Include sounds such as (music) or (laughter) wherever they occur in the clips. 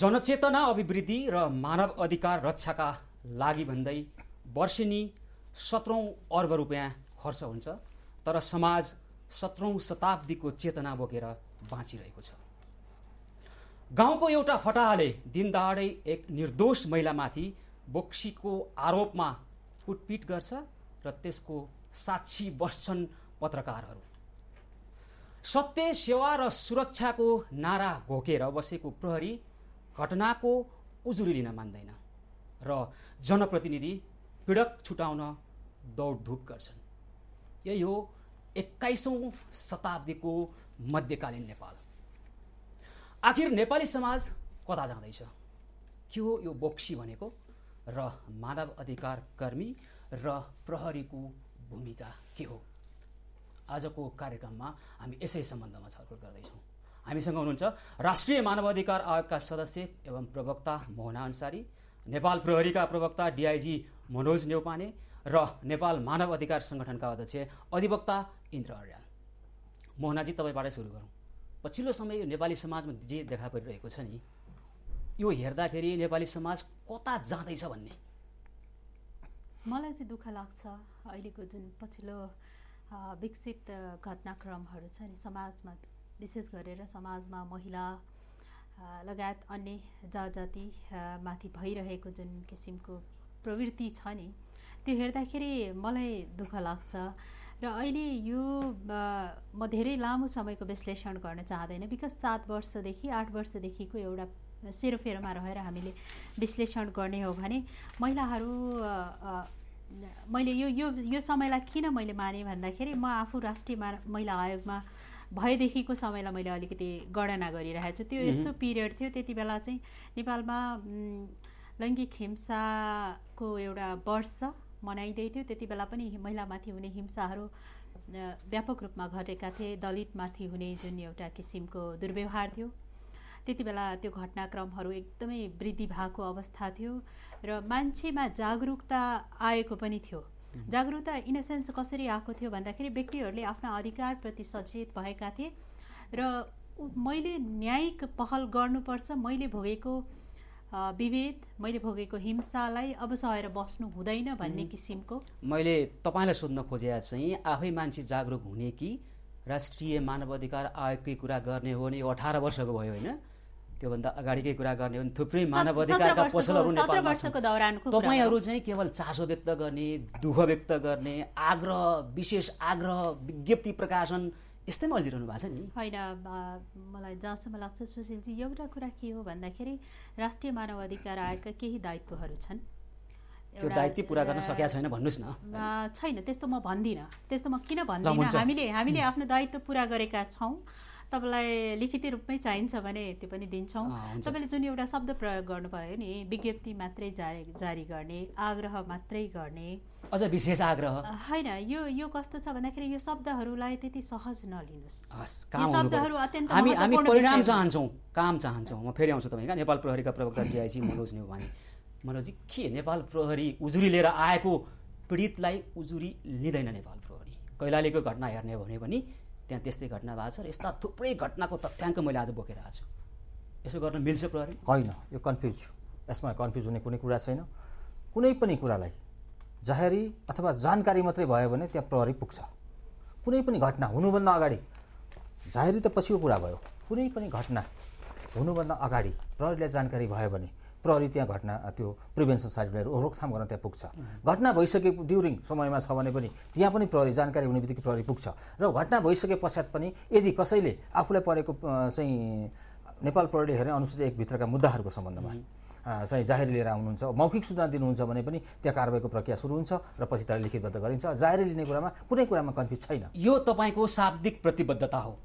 जनचेतना अभिवृद्धि र मानव अधिकार रक्षाका लागि भन्दै वर्षेनी सत्रौँ अर्ब रुपियाँ खर्च हुन्छ तर समाज सत्रौँ शताब्दीको चेतना बोकेर बाँचिरहेको छ। गाउँको एउटा फटाहाले दिनदहाडै एक निर्दोष महिलामाथि बोक्सीको आरोपमा कुटपिट गर्छ र त्यसको साक्षी बस्छन् पत्रकारहरू। सत्य सेवा र सुरक्षाको नारा घोकेर बसेको प्रहरी घटनाको उजुरी लिन मान्दैन र जनप्रतिनिधि पीडक छुटाउन दौडधुप गर्छन्। यही हो एक्काइसौँ शताब्दीको मध्यकालीन नेपाल। आखिर नेपाली समाज कता जाँदैछ? के हो यो बोक्सी भनेको? र मानव अधिकार कर्मी र प्रहरीको भूमिका के हो? आजको कार्यक्रममा हामी यसै सम्बन्धमा छलफल गर्दैछौँ। हामीसँग हुनुहुन्छ राष्ट्रिय मानव अधिकार आयोगका सदस्य एवं प्रवक्ता मोहना अन्सारी नेपाल प्रहरीका प्रवक्ता डिआइजी मनोज नेउपाने र नेपाल मानव अधिकार सङ्गठनका अध्यक्ष अधिवक्ता इन्द्र अर्याल। मोहनाजी तपाईँबाटै सुरु गरौँ। पछिल्लो समय यो नेपाली समाजमा जे देखा परिरहेको छ नि यो हेर्दाखेरि नेपाली समाज कता जाँदैछ भन्ने? मलाई चाहिँ दुःख लाग्छ अहिलेको जुन पछिल्लो विकसित घटनाक्रमहरू छ नि समाजमा विशेष गरेर समाजमा महिला लगायत अन्य जात-जाति अ, माथि भइरहेको जुन किसिमको प्रवृत्ति छ नि त्यो हेर्दाखेरि मलाई दुःख लाग्छ। र अहिले यो म धेरै लामो समयको विश्लेषण गर्न चाहँदैन बिकज सात वर्षदेखि आठ वर्षदेखिको एउटा सेरोफेरोमा रहेर हामीले विश्लेषण गर्ने हो भने महिलाहरू मैले यो यो यो समयलाई किन मैले माने भन्दाखेरि म आफू राष्ट्रिय महिला आयोगमा भएदेखिको समयलाई मैले अलिकति गणना गरिरहेको छु। त्यो यस्तो पिरियड थियो त्यति बेला चाहिँ नेपालमा लैङ्गिक हिंसाको एउटा वर्ष मनाइँदै थियो। त्यति बेला पनि महिलामाथि हुने हिंसाहरू व्यापक रूपमा घटेका थिए। दलितमाथि हुने जुन एउटा किसिमको दुर्व्यवहार थियो। त्यति बेला त्यो घटनाक्रमहरू एकदमै वृद्धि भएको अवस्था थियो र मान्छेमा जागरुकता आएको पनि थियो। जागरुकता इन अ सेन्स कसरी आएको थियो भन्दाखेरि व्यक्तिहरूले आफ्ना अधिकारप्रति सचेत भएका थिए र मैले न्यायिक पहल गर्नुपर्छ। मैले भोगेको विभेद मैले भोगेको हिंसालाई अब सहेर बस्नु हुँदैन भन्ने किसिमको। मैले तपाईँलाई सोध्न खोजे चाहिँ आफै मान्छे जागरुक हुने कि राष्ट्रिय मानव अधिकार आयोगकै कुरा गर्ने हो भने अठार वर्षको भयो होइन? त्योभन्दा अगाडिकै कुरा गर्ने हो भने थुप्रै मानव अधिकारका पसलहरू। तपाईँहरू चाहिँ केवल चासो व्यक्त गर्ने दुःख व्यक्त गर्ने आग्रह विशेष आग्रह विज्ञप्ति प्रकाशन यस्तैमा अल्झिरहनु भएको छ नि? होइन मलाई जहाँसम्म लाग्छ सुशीलजी एउटा कुरा के हो भन्दाखेरि राष्ट्रिय मानव अधिकार आयोगका केही दायित्वहरू छन्। त्यो दायित्व पुरा गर्न सकेका छैन भन्नुहोस् न। छैन त्यस्तो म भन्दिनँ। त्यस्तो म किन भन्दिनँ। हामीले हामीले आफ्नो दायित्व पुरा गरेका छौँ। तपाईँलाई लिखित रूपमै चाहिन्छ भने त्यो पनि दिन्छौँ। तपाईँले जुन एउटा शब्द प्रयोग गर्नुभयो नि विज्ञप्ति मात्रै जारी जारी गर्ने आग्रह मात्रै गर्ने। अझ विशेष आग्रह? होइन यो यो कस्तो छ भन्दाखेरि यो शब्दहरूलाई त्यति सहज नलिनुहोस्। शब्दहरू। अत्यन्त हामी हामी परिणाम। चाहन्छौँ काम चाहन्छौँ। म फेरि आउँछु तपाईँ कहाँ नेपाल प्रहरीका प्रवक्ता डिआइसी मनोज नेउपाने मनोजी के नेपाल प्रहरी उजुरी लिएर आएको पीडितलाई उजुरी लिँदैन नेपाल प्रहरी? कैलालीको घटना हेर्ने हो भने पनि त्यहाँ त्यस्तै घटना भएको छ र यस्ता थुप्रै घटनाको तथ्याङ्क मैले आज बोकेर आएको छु। यसो गर्न मिल्छ प्रहरी होइन यो कन्फ्युज यसमा कन्फ्युज हुने कुनै कुरा छैन। कुनै पनि कुरालाई जाहेरी अथवा जानकारी मात्रै भयो भने त्यहाँ प्रहरी पुग्छ। कुनै पनि घटना हुनुभन्दा अगाडि जाहेरी त पछिको कुरा भयो। कुनै पनि घटना हुनुभन्दा अगाडि प्रहरीलाई जानकारी भयो भने प्रहरी त्यहाँ घटना त्यो प्रिभेन्सन साइड लिएर रोकथाम गर्न त्यहाँ पुग्छ। घटना भइसके ड्युरिङ समयमा छ भने पनि त्यहाँ पनि प्रहरी जानकारी हुने बित्तिकै प्रहरी पुग्छ। र घटना भइसके पश्चात पनि यदि कसैले आफूलाई परेको चाहिँ नेपाल प्रहरीले हेर्ने अनुसूचित एक भित्रका मुद्दाहरूको सम्बन्धमा चाहिँ जाहेरी लिएर आउनुहुन्छ मौखिक सूचना दिनुहुन्छ भने पनि त्यहाँ कारवाहीको प्रक्रिया सुरु हुन्छ र पछि लिखितबद्ध गरिन्छ। जाहेरी लिने कुरामा कुनै कुरामा कन्फ्युज छैन। यो तपाईँको शाब्दिक प्रतिबद्धता हो।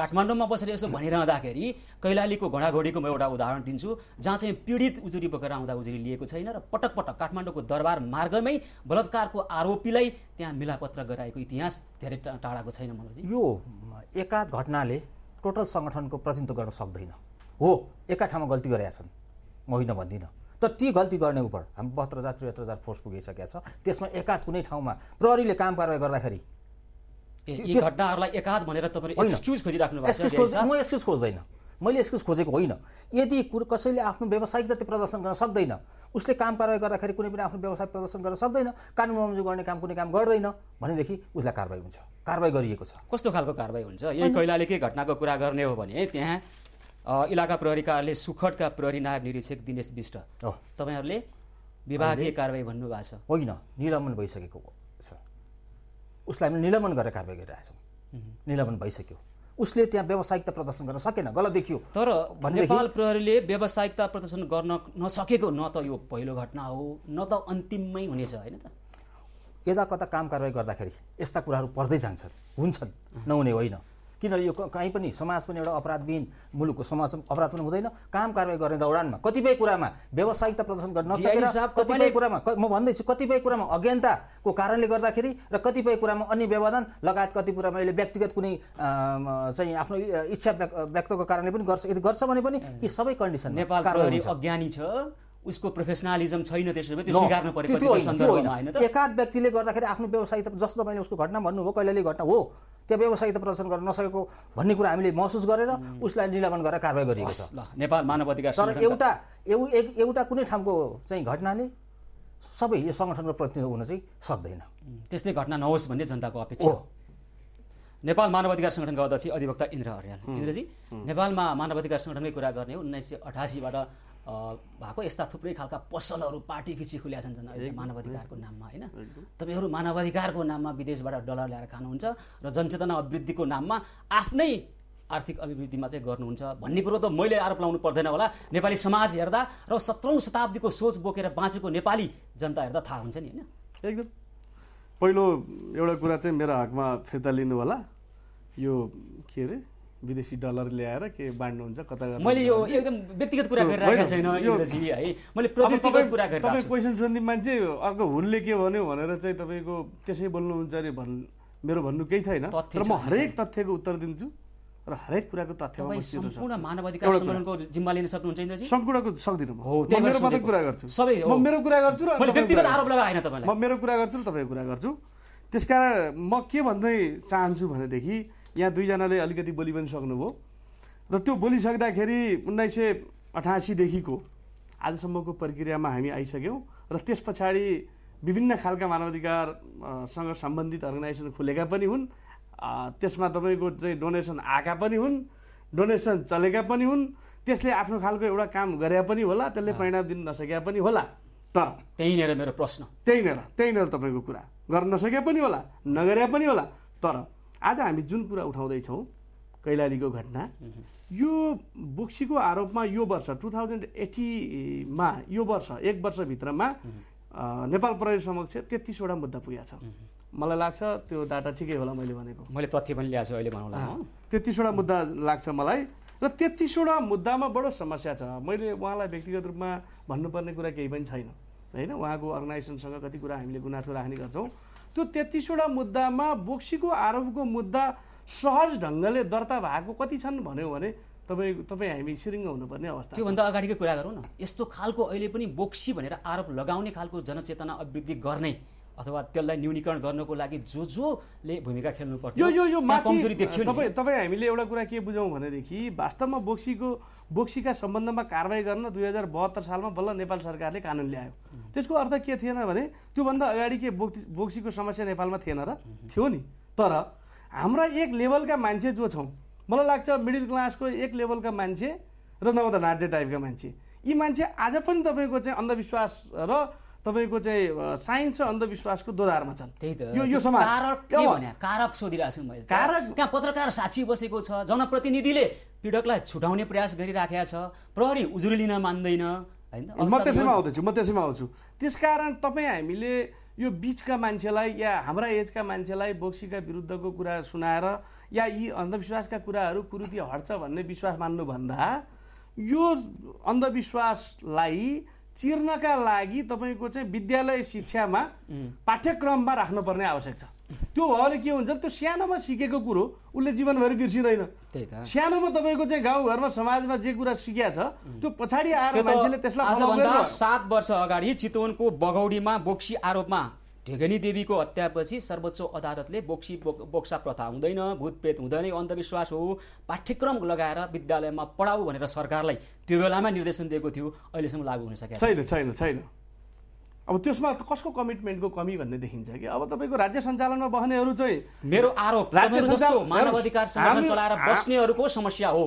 काठमाडौँमा बसेर यसो भनिरहँदाखेरि कैलालीको घोडाघोडीको म एउटा उदाहरण दिन्छु जहाँ चाहिँ पीडित उजुरी बोकेर आउँदा उजुरी लिएको छैन र पटक पटक काठमाडौँको दरबार मार्गमै बलात्कारको आरोपीलाई त्यहाँ मिलापत्र गराएको इतिहास धेरै टाढाको छैन मनोजी। यो एकाध घटनाले टोटल सङ्गठनको प्रतिनिधित्व गर्न सक्दैन। हो एका ठाउँमा गल्ती गरेका छन्। म होइन भन्दिनँ। तर ती गल्ती गर्ने उप हामी बहत्तर हजार त्रिहत्तर हजार फोर्स पुगिसकेका छ। त्यसमा एकाध कुनै ठाउँमा प्रहरीले काम कारवाही गर्दाखेरि यी घटनाहरूलाई एकाध भनेर तपाईँले। एक्सक्युज खोजिराख्नु भएको छ म एक्सक्युज खोज्दैन। मैले एक्सक्युज खोजेको होइन। यदि कुरो कसैले आफ्नो व्यावसायिकता त्यो प्रदर्शन गर्न सक्दैन उसले काम कारवाही गर्दाखेरि कुनै पनि आफ्नो व्यवसाय प्रदर्शन गर्न सक्दैन कानुन बमोजिम गर्ने काम कुनै काम गर्दैन भनेदेखि उसलाई कारवाही हुन्छ। कारवाही गरिएको छ। कस्तो खालको कारवाही हुन्छ? यही कैलालीकै घटनाको कुरा गर्ने हो भने त्यहाँ इलाका प्रहरी कार्यालय सुखटका प्रहरी नायब निरीक्षक दिनेश विष्ट हो। तपाईँहरूले विभागीय कारवाही भन्नुभएको छ। होइन निलम्बन भइसकेको छ उसलाई हामीले निलम्बन गरेर कारवाही गरिरहेछौँ। निलम्बन भइसक्यो। उसले त्यहाँ व्यावसायिकता प्रदर्शन गर्न सकेन गलत देखियो। तर नेपाल प्रहरीले व्यावसायिकता प्रदर्शन गर्न नसकेको न त यो पहिलो घटना हो न त अन्तिममै हुनेछ होइन त? यता कता काम कारवाही गर्दाखेरि यस्ता कुराहरू पर्दै जान्छन् हुन्छन् नहुने होइन। किनभने यो कहीँ पनि समाज पनि एउटा अपराधविहीन मुलुकको समाज अपराध पनि हुँदैन। काम कारवाही गर्ने दौडानमा कतिपय कुरामा व्यावसायिकता प्रदर्शन गर्न नसकेर कतिपय कुरामा म भन्दैछु कतिपय कुरामा अज्ञानताको कारणले गर्दाखेरि र कतिपय कुरामा अन्य व्यवधान लगायत कति कुरामा यसले व्यक्तिगत कुनै चाहिँ आफ्नो इच्छा व्यक्त व्यक्तको कारणले पनि गर्छ। यदि गर्छ भने पनि यी सबै कन्डिसन नेपाल अज्ञानी छ। उसको प्रोफेसनलिजम छैन त्यसो भए त्यो स्वीकार्नु पर्यो त्यो- होइन, त? एकाध व्यक्तिले गर्दाखेरि आफ्नो व्यवसायिकता जस्तो तपाईँले उसको घटना भन्नुभयो कैलाली घटना हो त्यो व्यवसायिकता प्रदर्शन गर्न नसकेको भन्ने कुरा हामीले महसुस गरेर उसलाई निलम्बन गरेर कारवाही गरिएको छ। नेपाल मानव अधिकार तर एउटा एउटा कुनै ठाउँको चाहिँ घटनाले सबै यो सङ्गठनको प्रतिनिधित्व हुन चाहिँ सक्दैन। त्यस्तै घटना नहोस् भन्ने जनताको अपेक्षा। हो। नेपाल मानव अधिकार सङ्गठनका अध्यक्ष अधिवक्ता इन्द्र अर्याल इन्द्रजी नेपालमा मानव अधिकार सङ्गठनकै कुरा गर्ने हो उन्नाइस सय अठासीबाट भएको यस्ता थुप्रै खालका पसलहरू पार्टी पछि खुल्या छन् अहिले मानव अधिकारको नाममा होइन? तपाईँहरू मानव अधिकारको नाममा विदेशबाट डलर ल्याएर खानुहुन्छ र जनचेतना अभिवृद्धिको नाममा आफ्नै आर्थिक अभिवृद्धि मात्रै गर्नुहुन्छ भन्ने कुरो त मैले आरोप लाउनु पर्दैन होला। नेपाली समाज हेर्दा र सत्रौँ शताब्दीको सोच बोकेर बाँचेको नेपाली जनता हेर्दा थाहा हुन्छ नि होइन? एकदम। पहिलो एउटा कुरा चाहिँ मेरो हकमा फिर्ता लिनु होला। यो के अरे? विदेशी डलर ल्याएर के बाँड्नुहुन्छ कता मैले यो। एकदम व्यक्तिगत कुरा गरिरहेको छैन है मैले प्रवृत्तिगत तपाईँ- कुरा तपाईँ गरिरहेको छु क्वेसन सोध्ने मान्छे अर्को हुलले के भन्यो भनेर चाहिँ तपाईँको त्यसै बोल्नुहुन्छ अरे भन् मेरो भन्नु केही छैन तर म। हरेक तथ्यको उत्तर दिन्छु र हरेक कुराको तथ्यमा तपाईँ सम्पूर्ण। मानव अधिकार। सङ्गठनको जिम्मा लिन सक्नुहुन्छ इन्द्रजी सम्पूर्णको सक्दिनँ म त्यही मेरो मात्रै। कुरा गर्छु सबै। म मेरो कुरा गर्छु र व्यक्तिगत आरोप। लगाएन तपाईँलाई म मेरो कुरा गर्छु र तपाईँको कुरा गर्छु त्यसकारण म के भन्दै चाहन्छु भनेदेखि यहाँ दुईजनाले अलिकति बोली पनि सक्नुभयो। र त्यो बोलिसक्दाखेरि उन्नाइस सय अठासीदेखिको आजसम्मको प्रक्रियामा हामी आइसक्यौँ र त्यस पछाडि विभिन्न खालका मानवाधिकार अ, सँग सम्बन्धित अर्गनाइजेसन खुलेका पनि हुन्। त्यसमा तपाईँको चाहिँ डोनेसन आएका पनि हुन् डोनेसन चलेका पनि हुन्। त्यसले आफ्नो खालको एउटा काम गरे पनि होला त्यसले परिणाम दिन नसकेका पनि होला। तर त्यहीँनिर मेरो प्रश्न। त्यहीँनिर त्यहीँनिर तपाईँको कुरा गर्न नसके पनि होला नगरे पनि होला। तर आज हामी जुन कुरा उठाउँदैछौँ कैलालीको घटना यो बोक्सीको आरोपमा यो वर्ष टु थाउजन्ड एट्टीमा यो वर्ष एक वर्षभित्रमा नेपाल प्रहरी समक्ष तेत्तिसवटा मुद्दा पुगेको छ मलाई लाग्छ त्यो डाटा ठिकै होला मैले भनेको। मैले तथ्य पनि ल्याएको छु अहिले भनौँला। तेत्तिसवटा मुद्दा लाग्छ मलाई र तेत्तिसवटा मुद्दामा बडो समस्या छ। मैले उहाँलाई व्यक्तिगत रूपमा भन्नुपर्ने कुरा केही पनि छैन। होइन उहाँको अर्गनाइजेसनसँग कति कुरा हामीले गुनासो राख्ने गर्छौँ। त्यो तेत्तिसवटा मुद्दामा बोक्सीको आरोपको मुद्दा सहज ढङ्गले दर्ता भएको कति छन् भन्यो भने तपाईँ तपाईँ हामी सिरिङ्ग हुनुपर्ने अवस्था। त्योभन्दा अगाडिकै कुरा गरौँ न यस्तो खालको अहिले पनि बोक्सी भनेर आरोप लगाउने खालको जनचेतना अभिवृद्धि गर्ने अथवा त्यसलाई न्यूनीकरण गर्नको लागि जो जोले भूमिका खेल्नु पर्थ्यो यो यो कमजोरी देखियो। तपाईँ तपाईँ हामीले एउटा कुरा के बुझौँ भनेदेखि वास्तवमा बोक्सीको बोक्सीका सम्बन्धमा कारवाही गर्न दुई हजार बहत्तर सालमा बल्ल नेपाल सरकारले कानुन ल्यायो त्यसको अर्थ के थिएन भने त्योभन्दा अगाडि के बोक्सी बोक्सीको समस्या नेपालमा थिएन र थियो नि तर हाम्रा एक लेभलका मान्छे जो छौँ मलाई लाग्छ मिडल क्लासको एक लेभलका मान्छे र नभए त नाड्य टाइपका मान्छे यी मान्छे आज पनि तपाईँको चाहिँ अन्धविश्वास र तपाईँको चाहिँ साइन्स र अन्धविश्वासको दोधारमा छन्। त्यही त। यो यो समाज। कारक कारक सोधिरहेको छु मैले कारक- त्यहाँ पत्रकार साक्षी बसेको छ जनप्रतिनिधिले पीडकलाई छुटाउने प्रयास गरिराखेका छ। प्रहरी उजुरी लिन मान्दैन होइन? म त्यसैमा आउँदैछु म त्यसैमा आउँछु। त्यसकारण तपाईँ हामीले यो बिचका मान्छेलाई या हाम्रा एजका मान्छेलाई बोक्सीका विरुद्धको कुरा सुनाएर या यी अन्धविश्वासका कुराहरू कुरुति हट्छ भन्ने विश्वास मान्नुभन्दा यो अन्धविश्वासलाई चिर्नका लागि तपाईँको चाहिँ विद्यालय शिक्षामा पाठ्यक्रममा राख्नुपर्ने आवश्यक छ। त्यो भयो भने के हुन्छ त्यो सानोमा सिकेको कुरो उसले जीवनभरि बिर्सिँदैन। सानोमा तपाईँको चाहिँ गाउँघरमा समाजमा जे कुरा सिकिया छ त्यो पछाडि आएर मान्छेले त्यसलाई सात वर्ष अगाडि चितवनको बगौडीमा बोक्सी आरोपमा ढेगनी देवीको हत्यापछि सर्वोच्च अदालतले बोक्सी बोक- बोक्सा प्रथा हुँदैन भूतप्रेत हुँदैन अन्धविश्वास हो। पाठ्यक्रम लगाएर विद्यालयमा पढाऊ भनेर सरकारलाई त्यो बेलामा निर्देशन दिएको थियो अहिलेसम्म लागू हुन सकेको छैन। छैन। छैन अब त्यसमा कसको कमिटमेन्टको कमी भन्ने देखिन्छ कि? अब तपाईँको राज्य सञ्चालनमा बस्नेहरू चाहिँ मेरो आरोप राज्य मानव अधिकार चलाएर बस्नेहरूको समस्या हो।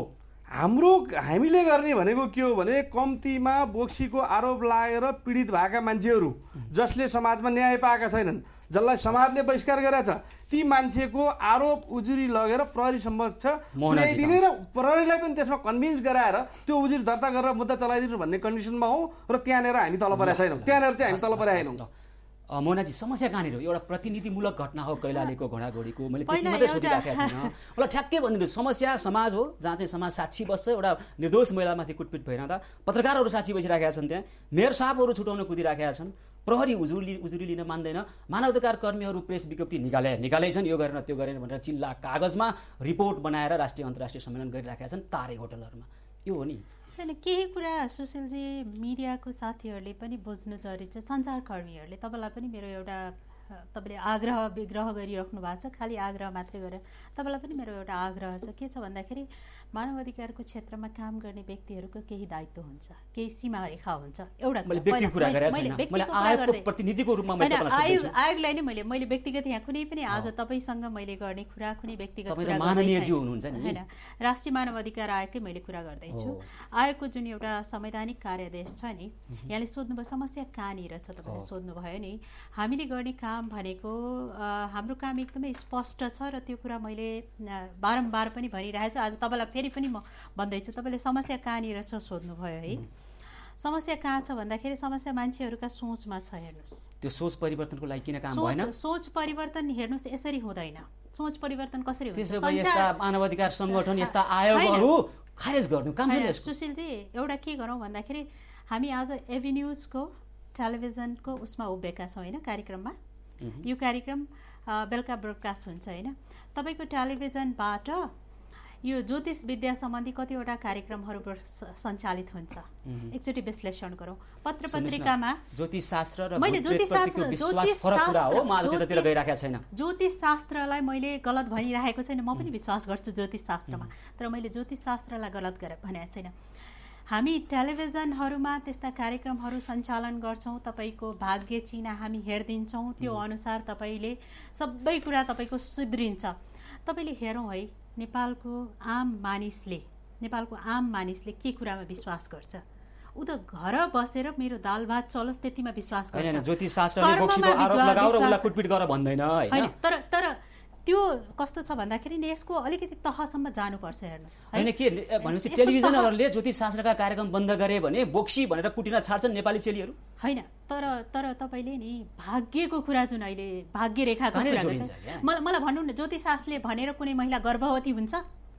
हाम्रो हामीले गर्ने भनेको के हो भने कम्तीमा बोक्सीको आरोप लागेर पीडित भएका मान्छेहरू जसले समाजमा न्याय पाएका छैनन् जसलाई समाजले बहिष्कार गरेछ ती मान्छेको आरोप उजुरी लगेर प्रहरी समक्ष पुर्याइदिने र प्रहरीलाई पनि त्यसमा कन्भिन्स गराएर त्यो उजुरी दर्ता गरेर मुद्दा चलाइदिनु भन्ने कन्डिसनमा हो र त्यहाँनिर हामी तल परेका छैनौँ। त्यहाँनिर चाहिँ हामी तल परेका छैनौँ। अ, मोहनाजी समस्या कहाँनिर हो? एउटा प्रतिनिधिमूलक घटना हो कैलालीको घोडाघोडीको। मैले त्यति मात्रै सोधिराखेको छैन (laughs) मलाई ठ्याक्कै भनिदिनु समस्या समाज हो जहाँ चाहिँ समाज साक्षी बस्छ एउटा निर्दोष महिलामाथि कुटपिट भइरहँदा पत्रकारहरू साक्षी बसिराखेका छन् त्यहाँ। मेयर साहबहरू छुटाउन कुदिराखेका छन्। प्रहरी उजुरी उजुरी लिन मान्दैन। मानवाधिकार कर्मीहरू प्रेस विज्ञप्ति निकाले निकालै छन् यो गरेन त्यो गरेन भनेर चिल्ला कागजमा रिपोर्ट बनाएर राष्ट्रिय अन्तर्राष्ट्रिय सम्मेलन गरिराखेका छन् तारे होटलहरूमा। यो हो नि। छैन केही कुरा सुशीलजी मिडियाको साथीहरूले पनि बुझ्नु जरुरी छ सञ्चारकर्मीहरूले। तपाईँलाई पनि मेरो एउटा तपाईँले आग्रह विग्रह गरिराख्नु भएको छ खालि आग्रह मात्रै गरेर। तपाईँलाई पनि मेरो एउटा आग्रह छ के छ भन्दाखेरि मानव अधिकारको क्षेत्रमा काम गर्ने व्यक्तिहरूको केही दायित्व हुन्छ केही सीमा रेखा हुन्छ एउटा आयोगलाई नै मैले मैले व्यक्तिगत यहाँ कुनै पनि आज तपाईँसँग मैले गर्ने कुरा कुनै व्यक्तिगत। होइन राष्ट्रिय मानव अधिकार आयोगकै मैले कुरा गर्दैछु। आयोगको जुन एउटा संवैधानिक कार्यादेश छ नि यहाँले सोध्नुभयो समस्या कहाँनिर छ तपाईँले सोध्नुभयो नि हामीले गर्ने काम भनेको हाम्रो काम एकदमै स्पष्ट छ र त्यो कुरा मैले बारम्बार पनि भनिरहेको छु आज तपाईँलाई फेरि पनि म भन्दैछु तपाईँले समस्या कहाँनिर छ सोध्नुभयो है? समस्या कहाँ छ भन्दाखेरि समस्या मान्छेहरूका सोचमा छ हेर्नुहोस्। त्यो सोच परिवर्तनको लागि किन काम भएन? सोच परिवर्तन हेर्नुहोस् यसरी हुँदैन। सोच परिवर्तन कसरी हुन्छ? त्यसो भए यस्ता मानवाधिकार सङ्गठन यस्ता। आयोगहरू खारेज गर्नु काम सुशीलजी एउटा के गरौँ भन्दाखेरि हामी आज एभी न्युजको टेलिभिजनको उसमा उभिएका छौँ होइन कार्यक्रममा। यो कार्यक्रम बेलुका ब्रोडकास्ट हुन्छ होइन। तपाईँको टेलिभिजनबाट यो ज्योतिष विद्या सम्बन्धी कतिवटा कार्यक्रमहरू सञ्चालित हुन्छ। एकचोटि विश्लेषण गरौँ। पत्र पत्रिकामा ज्योतिष शास्त्र र मैले ज्योतिष शास्त्र- ज्योतिष शास्त्रलाई मैले गलत भनिरहेको छैन। म पनि विश्वास गर्छु ज्योतिष शास्त्रमा तर मैले ज्योतिष शास्त्रलाई गलत गरे भनेको छैन। हामी टेलिभिजनहरूमा त्यस्ता कार्यक्रमहरू सञ्चालन गर्छौँ। तपाईँको भाग्य चिना हामी हेरिदिन्छौँ। त्यो अनुसार तपाईँले सबै कुरा तपाईँको सुध्रिन्छ। तपाईँले हेरौँ है नेपालको आम मानिसले नेपालको आम मानिसले के कुरामा विश्वास गर्छ? ऊ त घर बसेर मेरो दाल भात चलोस् त्यतिमा विश्वास गर्छ। तर तर त्यो कस्तो छ भन्दाखेरि नि यसको अलिकति तहसम्म जानुपर्छ हेर्नुहोस्। होइन के भनेपछि टेलिभिजनहरूले ज्योतिष शास्त्रका कार्यक्रम बन्द गरे भने बोक्सी भनेर कुटिन छाड्छन् नेपाली चेलीहरू होइन तर तर तपाईँले नि भाग्यको कुरा जुन अहिले भाग्य रेखाको यहाँ? मलाई मलाई भन्नु न ज्योतिषशास्त्रले भनेर कुनै महिला गर्भवती हुन्छ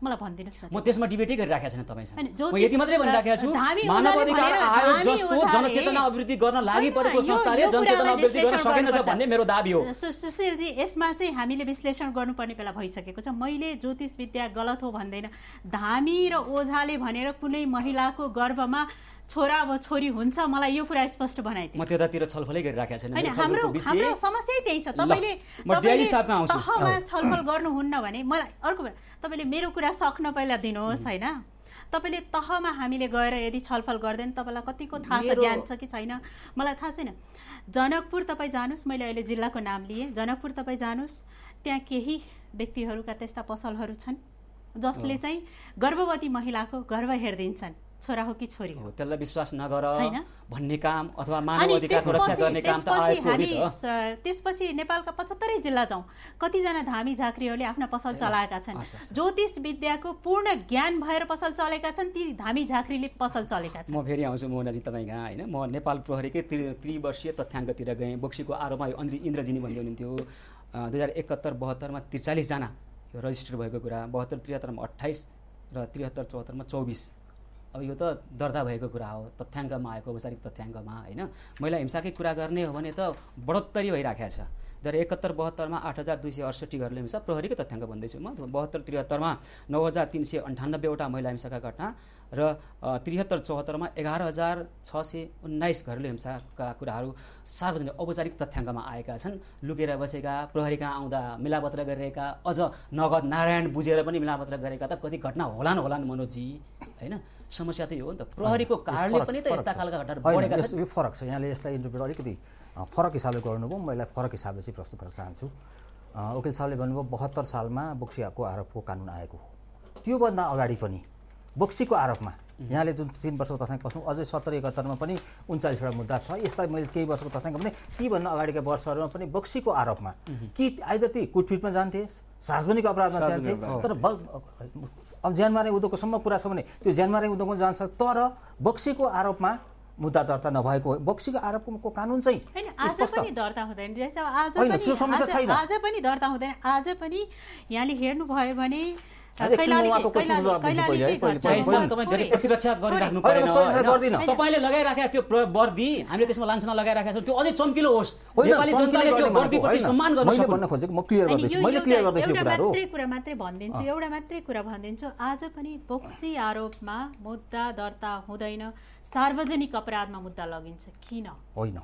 मलाई भनिदिनुहोस् न म त्यसमा डिबेटै गरिराखेको छैन तपाईँसँग म यति मात्रै भनिराखेको छु मानव अधिकार आयोग जस्तो जनचेतना अभिवृद्धि गर्न लागि परेको संस्थाले जनचेतना अभिवृद्धि गर्न सकेनछ। भन्ने मेरो दाबी हो। सुशीलजी यसमा चाहिँ हामीले विश्लेषण गर्नुपर्ने बेला भइसकेको छ। मैले ज्योतिष विद्या गलत हो भन्दैन। धामी र ओझाले भनेर कुनै महिलाको गर्भमा छोरा वा छोरी हुन्छ मलाई यो कुरा स्पष्ट बनाइदिनु म त्यतातिर छलफलै गरिराखेको छैन होइन हाम्रो समस्या त्यही छ। तपाईँले। तहमा छलफल गर्नुहुन्न भने मलाई अर्को कुरा तपाईँले मेरो कुरा सक्न पहिला दिनुहोस् होइन? तपाईँले तहमा हामीले गएर यदि छलफल गर्दैन तपाईँलाई कतिको थाहा छ ज्ञान छ कि छैन? मलाई थाहा छैन। जनकपुर तपाईँ जानुहोस्। मैले अहिले जिल्लाको नाम लिएँ। जनकपुर तपाईँ जानुहोस्। त्यहाँ केही व्यक्तिहरूका त्यस्ता पसलहरू छन् जसले चाहिँ गर्भवती महिलाको गर्भ हेरिदिन्छन्। छोरा हो कि छोरी हो? त्यसलाई विश्वास नगर? भन्ने काम अथवा मानव अधिकारको रक्षा गर्ने काम त त्यसपछि हामी नेपालका पचहत्तरै जिल्ला जाउँ। कतिजना धामी झाँक्रीहरूले आफ्ना पसल चलाएका छन्। ज्योतिष विद्याको पूर्ण ज्ञान भएर पसल चलेका छन् ती धामी झाँक्रीले पसल चलेका छन्। म फेरि आउँछु मोहनाजी तपाईँ कहाँ होइन? म नेपाल प्रहरीकै त्रि त्रिवर्षीय तथ्याङ्कतिर गएँ। बोक्सीको आरोपमा यो इन्द्र इन्द्रजिनी भन्दै हुनुहुन्थ्यो। दुई हजार एकहत्तर बहत्तरमा त्रिचालिसजना यो रजिस्टर भएको कुरा बहत्तर त्रिहत्तरमा अठाइस र त्रिहत्तर चौहत्तरमा चौबिस। अब यो त दर्ता भएको कुरा हो तथ्याङ्कमा आएको औपचारिक तथ्याङ्कमा होइन? महिला हिंसाकै कुरा गर्ने हो भने त बढोत्तरी भइराखेको छ। हजार एकहत्तर बहत्तरमा आठ हजार दुई सय अडसट्ठी घरले हिंसा प्रहरीकै तथ्याङ्क भन्दैछु म। बहत्तर त्रिहत्तरमा नौ हजार तिन सय अन्ठानब्बेवटा महिला हिंसाका घटना र त्रिहत्तर चौहत्तरमा एघार हजार छ सय उन्नाइस घरेलु हिंसाका कुराहरू सार्वजनिक औपचारिक तथ्याङ्कमा आएका छन्। लुकेर बसेका प्रहरी कहाँ आउँदा मिलापत्र गरिरहेका अझ नगद नारायण बुझेर पनि मिलापत्र गरेका त कति घटना होलान् होलान् मनोजी होइन? समस्या त यो हो नि त। प्रहरीको कारणले पनि त यस्ता। खालका घटनाहरू होइन, बढेका छन्। यो फरक छ। यहाँले यसलाई इन्टरप्रेट अलिकति फरक हिसाबले गर्नुभयो। म यसलाई फरक हिसाबले चाहिँ प्रस्तुत गर्न चाहन्छु। वकिल साहबले भन्नुभयो बहत्तर सालमा बोक्सीको आरोपको कानुन आएको हो। त्योभन्दा अगाडि पनि बोक्सीको आरोपमा यहाँले जुन तिन वर्षको तथ्याङ्क बस्नु अझै सत्तर एकहत्तरमा पनि उन्चालिसवटा मुद्दा छ। यस्ता मैले केही वर्षको तथ्याङ्क भने तीभन्दा अगाडिका वर्षहरूमा पनि बोक्सीको आरोपमा कि आइदर ती कुटपिटमा जान्थे? सार्वजनिक अपराधमा जान्थे? तर अब ज्यान मारे उद्योगकोसम्म कुरा छ भने त्यो ज्यान मारे उद्योगमा जान्छ। तर बक्सीको आरोपमा मुद्दा दर्ता नभएको बक्सीको आरोपको कानुन चाहिँ आज पनि दर्ता हुँदैन। आज पनि त्यो समस्या आज- छैन। आज पनि दर्ता हुँदैन। आज पनि यहाँले हेर्नुभयो भने। तपाईँले लगाइराखेका त्यो वर्दी हामीले त्यसमा लान्छना लगाइराखेका छौँ। त्यो अझै चम्किलो होस्। होइन, नेपाली चम्किलो जनताले त्यो गर्ने वर्दीप्रति भनेको सम्मान होइन। गर्न मैले सकुन्। भन्न खोजेको म क्लियर अनि गर्दैछु। यो मैले एउटा- क्लियर गर्दैछु यो एउटा कुराहरू। मात्रै कुरा मात्रै भनिदिन्छु। एउटा मात्रै कुरा भनिदिन्छु आज पनि बोक्सी आरोपमा मुद्दा दर्ता हुँदैन। सार्वजनिक अपराधमा मुद्दा लगिन्छ किन? होइन।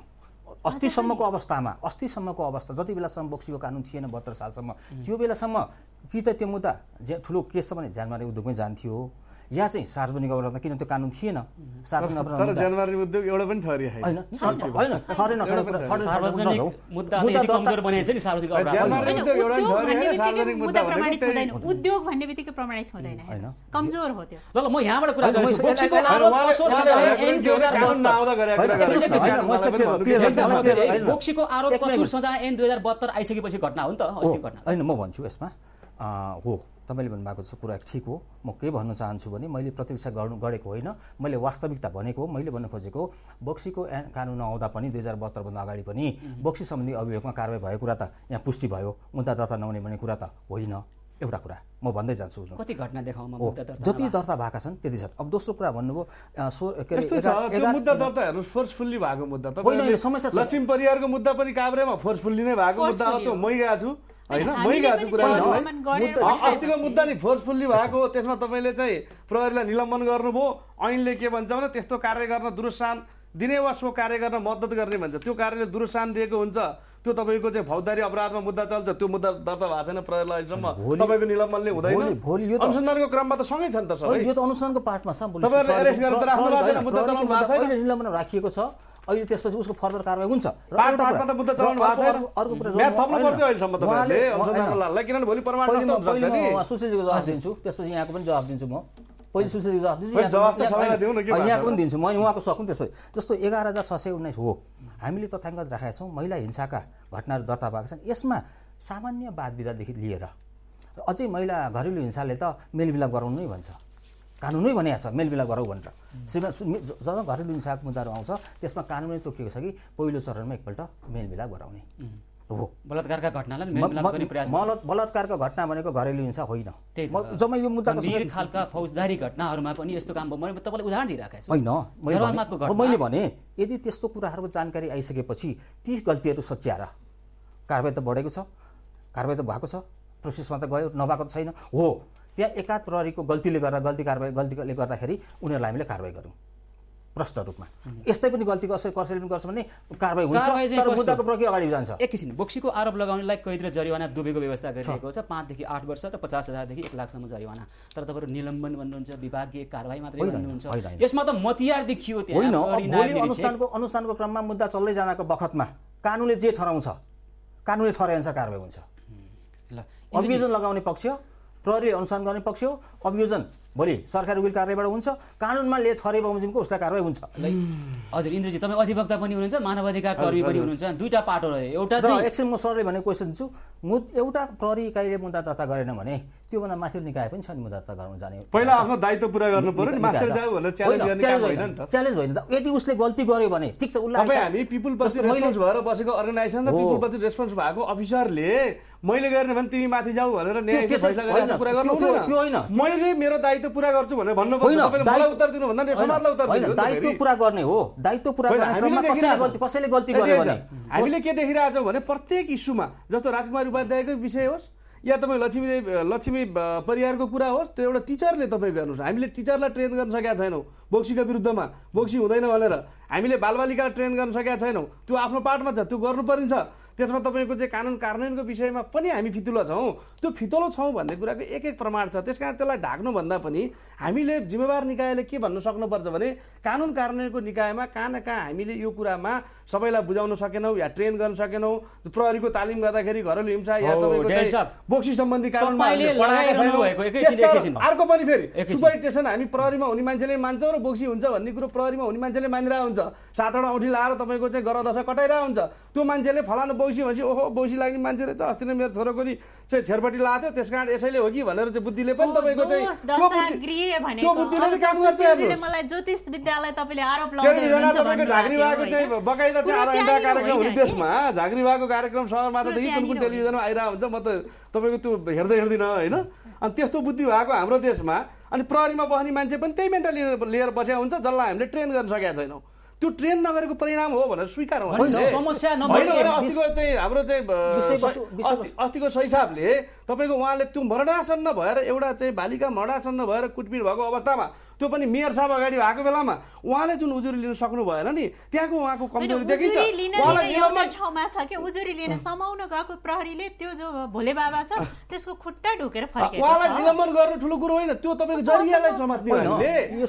अस्तिसम्मको अवस्थामा अस्तिसम्मको अवस्था जति बेलासम्म बोक्सीको कानुन थिएन बहत्तर सालसम्म त्यो बेलासम्म कि त त्यो मुद्दा जे ठुलो केस छ भने ज्यानमारे उद्योगमै जान्थ्यो। या चाहिँ सार्वजनिक अपराधमा किन त्यो कानुन थिएन? सार्वजनिक तर अपराध जनवरी उद्योग एउटा पनि होइन होइन कुरा सार्वजनिक मुद्दा कमजोर बनाइन्छ नि सार्वजनिक उद्योग भन्ने बित्तिकै प्रमाणित हुँदैन। कमजोर हो त्यो ल ल म यहाँबाट कुरा गर्छु। बोक्सीको आरोप उहाँले- कसो उहाँले सजाय भनेको ऐन त्यो कानुन 2072 नआउँदा गरेका होइन, कुरा सुन्नुहोस् न, गर्नु। होइन, म यस्तो मलाई पनि क्लियर- भन्नु क्लियर केही गर्छु, छैन। मलाई क्लियर- होइन। बोक्सीको आरोप एक मिनट। कसुर सजाय ऐन दुई हजार बहत्तर आइसकेपछि घटना हो नि त अस्ति घटना। होइन म भन्छु यसमा। अँ, हो। तपाईँले भन्नुभएको छ कुरा ठिक हो। म के भन्न चाहन्छु भने मैले प्रतिक्षा गर्नु गरेको होइन। मैले वास्तविकता भनेको मैले भन्न खोजेको बोक्सीको ऐन कानुन नआउँदा पनि दुई हजार बहत्तरभन्दा अगाडि पनि बोक्सी सम्बन्धी अभियोगमा कारवाही भएको कुरा त यहाँ पुष्टि भयो। मुद्दा दर्ता नहुने भन्ने कुरा त होइन। एउटा कुरा म भन्दै जान्छु कति घटना दर्ता जति? दर्ता भएका छन् त्यति छन् अब दोस्रो कुरा भन्नुभयो मुद्दा दर्ता हेर्नु फोर्सफुल्ली भएको मुद्दा। होइन, तपाईँहरूले समस्या छ। लक्ष्मी परिवारको मुद्दा पनि काभ्रेमा फोर्सफुल्ली नै भएको मुद्दा हो त्यो। मै गएको छु। होइन? मै गएको पनि छु कुरा अस्तिको मुद्दा नि फोर्सफुल्ली भएको हो त्यसमा तपाईँले चाहिँ प्रहरीलाई निलम्बन गर्नुभयो। ऐनले के भन्छ भने त्यस्तो कार्य गर्न दुरुस्तान दिने वा सो कार्य गर्न मद्दत गर्ने भन्छ। त्यो कार्यले दुरुस्तान दिएको हुन्छ। त्यो तपाईँको चाहिँ फौजदारी अपराधमा मुद्दा चल्छ। त्यो मुद्दा दर्ता भएको छैन प्रहरीलाई अहिलेसम्म। तपाईँको निलम्बनले हुँदैन। भोलि- भोलि यो त- अनुसन्धानको क्रममा त सँगै छ नि त होइन, यो त अनुसन्धानको पार्टमा छ। तपाईँहरूले arrest गरेर त राख्नु भएको छैन, मुद्दा चलाउनु भएको छैन। निलम्बन राखिएको छ। अहिले त्यसपछि उसको फर्दर कारवाही हुन्छ। सुशीलजीको जवाब दिन्छु। त्यसपछि यहाँको पनि जवाब दिन्छु म। पहिले सुशीलजीको जवाब दिन्छु। यहाँको-? पनि दिन्छु। म उहाँको सकौँ त्यसपछि। जस्तो एघार हजार छ सय उन्नाइस हो। हामीले तथ्याङ्क राखेका छौँ। महिला हिंसाका घटनाहरू दर्ता भएको छन्। यसमा सामान्य वाद विवाददेखि लिएर अझै महिला घरेलु हिंसाले त मेलमिलाप गराउनु नै भन्छ। कानुनै भनेको छ मेलमिलाप गरौँ भनेर। श्रीमान जब घरेलु हिंसाको मुद्दाहरू आउँछ त्यसमा कानुनै तोकिएको छ कि पहिलो चरणमा एकपल्ट मेलमिलाप गराउने। हो। बलात्कारका घटनालाई बलात्कारको घटना भनेको घरेलु हिंसा होइन। जम्मै यो सँगै- खालका फौजदारी घटनाहरूमा पनि यस्तो काम भयो। मैले तपाईँलाई उदाहरण दिइरहेको छु। होइन मैले भने यदि त्यस्तो कुराहरूको जानकारी आइसकेपछि ती गल्तीहरू सच्याएर कारवाही त बढेको छ कारवाही त भएको छ प्रोसेसमा त गयो नभएको त छैन। हो त्यहाँ एकाध प्रहरीको गल्तीले गर्दा गल्ती कारवाही गल्तीले गर्दाखेरि उनीहरूलाई हामीले कारवाही गऱ्यौँ। प्रष्ट रूपमा। यस्तै पनि गल्ती कसै कसैले पनि गर्छ भने कारवाही हुन्छ तर? मुद्दाको प्रक्रिया अगाडि जान्छ। एकैछिन बोक्सीको आरोप लगाउनेलाई कैद र जरिवाना दुबैको व्यवस्था गरिएको छ। पाँचदेखि आठ वर्ष र पचास हजारदेखि एक लाखसम्म जरिवाना। तर तपाईँहरू निलम्बन भन्नुहुन्छ विभागीय कारवाही मात्रै भन्नुहुन्छ। यसमा त मतियार देखियो होइन। अनुष्ठानको अनुष्ठानको क्रममा मुद्दा चल्दै जानको बखतमा कानुनले जे ठहराउँछ कानुनले ठहराएअनुसार कारवाही हुन्छ। ल अभियोजन लगाउने पक्ष प्रहरीले अनुसन्धान गर्ने पक्ष हो अभियोजन। भोलि सरकारी उकिल कारवाहीबाट हुन्छ कानुनमा ले ठहरे बमोजिमको उसलाई कारवाही हुन्छ। ल, हजुर इन्द्रजी तपाईँ अधिवक्ता पनि हुनुहुन्छ मानवाधिकार कर्मी पनि हुनुहुन्छ दुईटा पाटो रह्यो। एउटा चाहिँ एकछिन म सरले भनेको क्वेसन छु मु एउटा प्रहरी इकाइले मुद्दा दर्ता गरेन भने त्योभन्दा माथिल्लो निकाय पनि छ नि मुद्दा दर्ता गराउन जाने। पहिला आफ्नो दायित्व पुरा गर्नु पर्यो नि जाऊ भनेर च्यालेन्ज गर्ने होइन नि त। च्यालेन्ज होइन त। यदि उसले गल्ती गर्यो भने ठिक छ उसलाई तपाईँ हामी पिपुल पछि रेस्पोन्स भएर बसेको अर्गनाइजेसन र हो। पिपुल पछि रेस्पोन्स भएको अफिसरले मैले गर्ने भने तिमी माथि जाऊ भनेर न्याय फैसला गरेर गर्नु त्यो होइन। मैले मेरो दायित्व दायित्व पुरा गर्छु भनेर दायित्व- उत्तर दिनुभन्दा नि होइन, समाजलाई उत्तर दिनु दायित्व। पुरा गर्ने हो दायित्व पुरा गर्ने कसैले गल्ती छौँ। गर्यो भने। हामीले के देखिरहेको छौँ भने प्रत्येक इस्युमा जस्तो राजकुमार उपाध्यायकै विषय होस् या तपाईँ लक्ष्मी लक्ष्मी परिवारको कुरा होस् त्यो एउटा टिचरले तपाईँ गर्नुहोस् हामीले टिचरलाई ट्रेन गर्न सकेका छैनौँ बोक्सीको विरुद्धमा बोक्सी हुँदैन भनेर हामीले बालबालिकालाई ट्रेन गर्न सकेका छैनौँ त्यो आफ्नो पार्टमा छ त्यो गर्नुपर्छ त्यसमा तपाईँको चाहिँ कानुन कार्यान्वयनको विषयमा पनि हामी फितुलो छौँ। त्यो फितलो छौँ भन्ने कुराको एक एक प्रमाण छ। त्यस कारण त्यसलाई ढाक्नुभन्दा पनि हामीले जिम्मेवार निकायले के भन्न सक्नुपर्छ भने कानुन कार्यान्वयनको निकायमा कहाँ न कहाँ हामीले यो कुरामा सबैलाई बुझाउन सकेनौँ या ट्रेन गर्न सकेनौँ प्रहरीको तालिम गर्दाखेरि घरेलु हिंसा या तपाईँको। बोक्सी सम्बन्धी एकैछिन। अर्को पनि फेरि एकैछिन। सुपरिटेसन हामी प्रहरीमा हुने मान्छेले मान्छौँ र बोक्सी हुन्छ भन्ने कुरो प्रहरीमा हुने मान्छेले मानिरहेको हुन्छ सातवटा औँठी लाएर तपाईँको चाहिँ गर दशा कटाइरहेको हुन्छ त्यो मान्छेले फलानु बोक्सी भनेपछि ओहो बोक्सी लाग्ने मान्छे रहेछ अस्ति नै मेरो छोरोको नि चाहिँ छेरपट्टि लाएको थियो त्यस कारण यसैले हो कि भनेर चाहिँ बुद्धिले पनि तपाईँको चाहिँ झाँक्री भएको चाहिँ बकाइदा चाहिँ आधा घन्टा कार्यक्रम हुने देशमा झाँक्री भएको कार्यक्रम सगरमाथादेखि कुन कुन टेलिभिजनमा आइरहेको हुन्छ म त तपाईँको त्यो हेर्दै हेर्दिनँ होइन? अनि त्यस्तो बुद्धि भएको हाम्रो देशमा अनि प्रहरीमा बस्ने मान्छे पनि त्यही मेन्टल लिएर बसेको हुन्छ जसलाई हामीले ट्रेन गर्न सकेका छैनौँ। त्यो ट्रेन नगरेको परिणाम हो भनेर स्वीकार अस्तिको चाहिँ हाम्रो चाहिँ अस्तिको सैसाबले तपाईँको उहाँले त्यो मरणासन्न भएर एउटा चाहिँ बालिका मरणासन्न भएर कुटपिट भएको अवस्थामा त्यो पनि मेयर साहब अगाडि भएको बेलामा उहाँले जुन उजुरी लिन सक्नु भएन नि त्यहाँको उहाँको कमजोरी देखिन्छ। ठाउँमा छ कि उजुरी लिन समाउन गएको प्रहरीले त्यो जो भोले बाबा छ त्यसको खुट्टा ढोकेर फर्केको उहाँलाई निलम्बन गर्नु ठुलो कुरो होइन त्यो तपाईँको जरियालाई समात्ने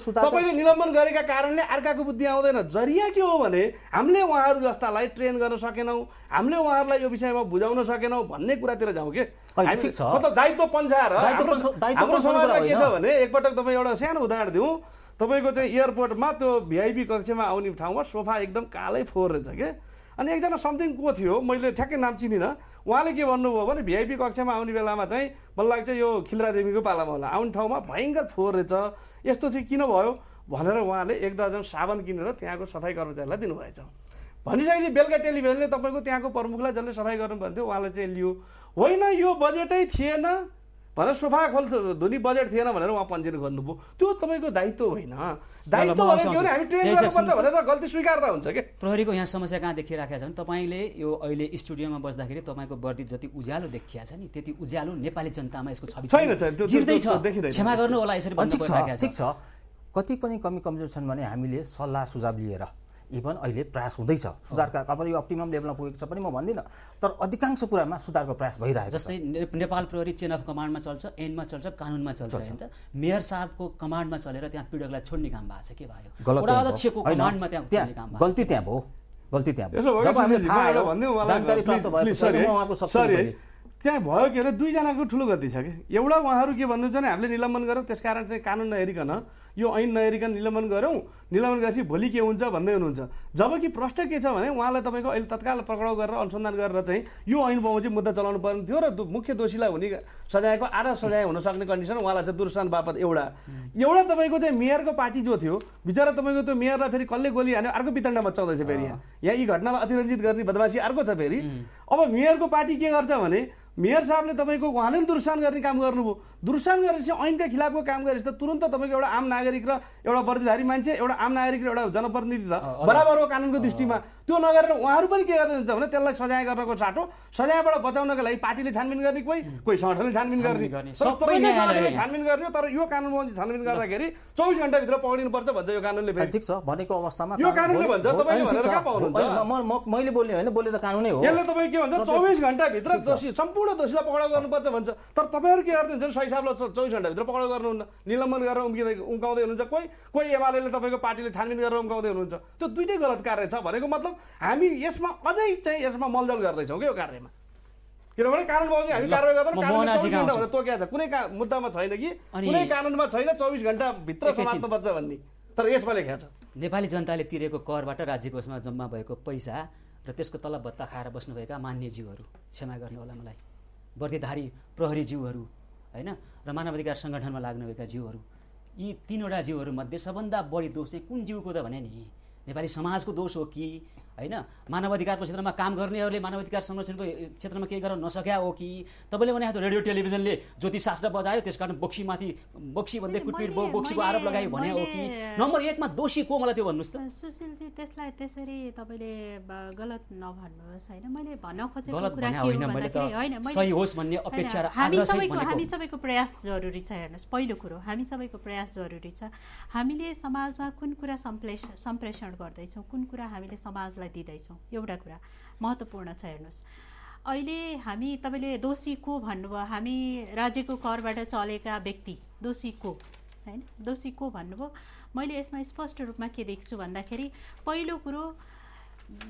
तपाईँले निलम्बन गरेका कारणले अर्काको बुद्धि आउँदैन। जरिया के हो भने हामीले उहाँहरू जस्तालाई ट्रेन गर्न सकेनौँ हामीले उहाँहरूलाई यो विषयमा बुझाउन सकेनौँ भन्ने कुरातिर जाउँ के। मतलब दायित्व दायित्व हाम्रो समाजमा के छ। भने एकपटक तपाईँ एउटा सानो उदाहरण दिउँ। तपाईँको चाहिँ एयरपोर्टमा त्यो भिआइपी कक्षमा आउने ठाउँमा सोफा एकदम कालै फोहोर रहेछ के? अनि एकजना समथिङ को थियो मैले ठ्याक्कै नाम चिनिनँ। उहाँले के भन्नुभयो भने भिआइपी कक्षमा आउने बेलामा चाहिँ मलाई लाग्छ यो खिलरा देवीको पालामा होला। आउने ठाउँमा भयङ्कर फोहोर रहेछ। यस्तो चाहिँ किन भयो? भनेर उहाँले एक दर्जन साबन किनेर त्यहाँको सफाइ कर्मचारीलाई दिनुभएछ। भनिसकेपछि बेलुका टेलिभिजनले तपाईँको त्यहाँको प्रमुखलाई जसले सफाइ गर्नु भन्थ्यो उहाँले चाहिँ लियो। होइन यो बजेटै थिएन। भनेर सोफा खोल धुनी बजेट थिएन भनेर उहाँ पन्जीन खोज्नुभयो। त्यो तपाईँको दायित्व होइन। दायित्व म भनेको के हो भने हामी। भनेर गल्ती स्वीकार्दा हुन्छ क्या प्रहरीको यहाँ समस्या कहाँ देखिराखेको छ भने तपाईँले यो अहिले स्टुडियोमा बस्दाखेरि तपाईँको वर्दी जति उज्यालो देखिया छ नि त्यति उज्यालो नेपाली जनतामा यसको छवि छैन। क्षमा गर्नु होला यसरी ठिक छ। कति पनि कमी कमजोर छन् भने हामीले सल्लाह सुझाव लिएर इभन अहिले प्रयास हुँदैछ। सुधारका अब यो अप्टिमम लेभलमा पुगेको छ पनि म भन्दिनँ तर अधिकांश कुरामा सुधारको प्रयास भइरहेको छ। जस्तै नेपाल प्रहरी चेन अफ कमान्डमा चल्छ एनमा चल्छ कानुनमा चल्छ होइन त? मेयर साहबको कमान्डमा चलेर त्यहाँ पीडकलाई छोड्ने काम भएको छ के भयो? गलत वडा त्यही भयो। अध्यक्षको कमान्डमा त्यहाँ गल्ती त्यहाँ भयो गल्ती त्यहाँ भयो। त्यहाँ भयो के अरे दुईजनाको ठुलो गति छ कि? एउटा उहाँहरू के भन्नुहुन्छ भने हामीले निलम्बन गऱ्यौँ त्यसकारण चाहिँ कानुन नहेरिकन यो ऐन नहेरिकन निलम्बन गऱ्यौँ निलम्बन गरेपछि भोलि के हुन्छ भन्दै हुनुहुन्छ। जबकि प्रश्न के छ भने उहाँलाई तपाईँको अहिले तत्काल पक्राउ गरेर अनुसन्धान गरेर चाहिँ यो ऐन बमोजिम मुद्दा चलाउनु पर्ने थियो र मुख्य दोषीलाई हुने सजायको आधा सजाय हुन सक्ने कन्डिसन उहाँलाई चाहिँ दुर्सान बापत एउटा। एउटा तपाईँको चाहिँ मेयरको पार्टी जो थियो बिचरा तपाईँको त्यो मेयरलाई फेरि कसले गोली हान्यो अर्को वितण्ड मचाउँदैछ फेरि यहाँ। यहाँ यी घटनालाई अतिरञ्जित गर्ने बदमासी अर्को छ फेरि। अब मेयरको पार्टी के गर्छ भने मेयर साहबले तपाईँको उहाँले पनि दुर्सान गर्ने काम गर्नुभयो। दुर्सान गरेपछि ऐनका खिलाफको काम गरेपछि त तुरन्त तपाईँको एउटा आम नागरिक र एउटा वर्दीधारी मान्छे एउटा आम नागरिक र एउटा जनप्रतिनिधि त बराबर हो कानुनको दृष्टिमा। त्यो नगरेर उहाँहरू पनि के गर्नुहुन्छ भने त्यसलाई सजाय गर्नको साटो सजायबाट बचाउनको लागि पार्टीले छानबिन गर्ने कोही कोही सङ्गठनले छानबिन गर्ने छानबिन गर्ने। तर सबै तपाईँकै न्यायालय सङ्गठनले यहाँ। छानबिन गर्ने तर यो कानुन बमोजिम छानबिन गर्दाखेरि चौबिस घन्टाभित्र पक्रिनुपर्छ भन्छ यो कानुनले ठिक छ भनेको अवस्थामा यो कानुनले हो- भन्छ, तपाईँले भनेर। कहाँ पाउनुहुन्छ? मैले बोल्ने होइन बोले त कानुनै हो यसले तपाईँ के भन्छ चौबिस घन्टाभित्र दोषी सम्पूर्ण दोषीलाई पक्राउ गर्नुपर्छ भन्छ तर तपाईँहरू के गर्नुहुन्छ सही हिसाबले चौबिस घन्टाभित्र पक्राउ गर्नुहुन्न निलम्बन गरेर उम्किँदै उम्काउँदै हुनुहुन्छ कोही कोही एमाले तपाईँको पार्टीले छानबिन गरेर उम्काउँदै हुनुहुन्छ त्यो दुइटै गलत कार्य छ भनेको मतलब हामी यसमा अझै चाहिँ यसमा मलजल गर्दैछौँ कि यो कार्यमा? किनभने कानुन बमोजिम हामी कारवाही गर्दा तोकेको छ। कुनै मुद्दामा छैन कि? कुनै कानुनमा छैन चौबिस घन्टाभित्र। समात्नुपर्छ भन्ने। तर यसमा लेखेको छ। नेपाली जनताले तिरेको करबाट राज्य कोषमा जम्मा भएको पैसा र त्यसको तलब भत्ता खाएर बस्नुभएका मान्य जीवहरू क्षमा गर्नु होला मलाई। वर्दीधारी प्रहरी जीवहरू होइन? र मानवाधिकार सङ्गठनमा लाग्नुभएका जीवहरू यी तिनवटा जीवहरूमध्ये सबभन्दा बढी दोष चाहिँ कुन जीवको त भने नि? नेपाली समाजको दोष हो कि होइन? मानव अधिकारको क्षेत्रमा काम गर्नेहरूले मानव अधिकार संरक्षणको क्षेत्रमा केही गर्न नसक्या हो कि? तपाईँले भने रेडियो टेलिभिजनले ज्योति शास्त्र बजायो त्यस कारण बोक्सीमाथि बोक्सी भन्दै कुटपिट बोक्सीको आरोप लगायो भने हो कि? नम्बर एकमा दोषी को मलाई त्यो भन्नुहोस् त। सुशीलजी त्यसलाई त्यसरी तपाईँले गलत नभन्नुहोस् होइन? मैले भन्न खोजेको सही होस् भन्ने अपेक्षा हामी सबैको प्रयास जरुरी छ हेर्नुहोस् पहिलो कुरो हामी सबैको प्रयास जरुरी छ। हामीले समाजमा कुन कुरा सम्प्रेष सम्प्रेषण गर्दैछौँ कुन कुरा हामीले समाजलाई दिँदैछौँ। एउटा कुरा महत्त्वपूर्ण छ हेर्नुहोस्। अहिले हामी तपाईँले दोषी को भन्नुभयो? हामी राज्यको करबाट चलेका व्यक्ति दोषी को? होइन? दोषी को भन्नुभयो? मैले यसमा स्पष्ट रूपमा के देख्छु भन्दाखेरि पहिलो कुरो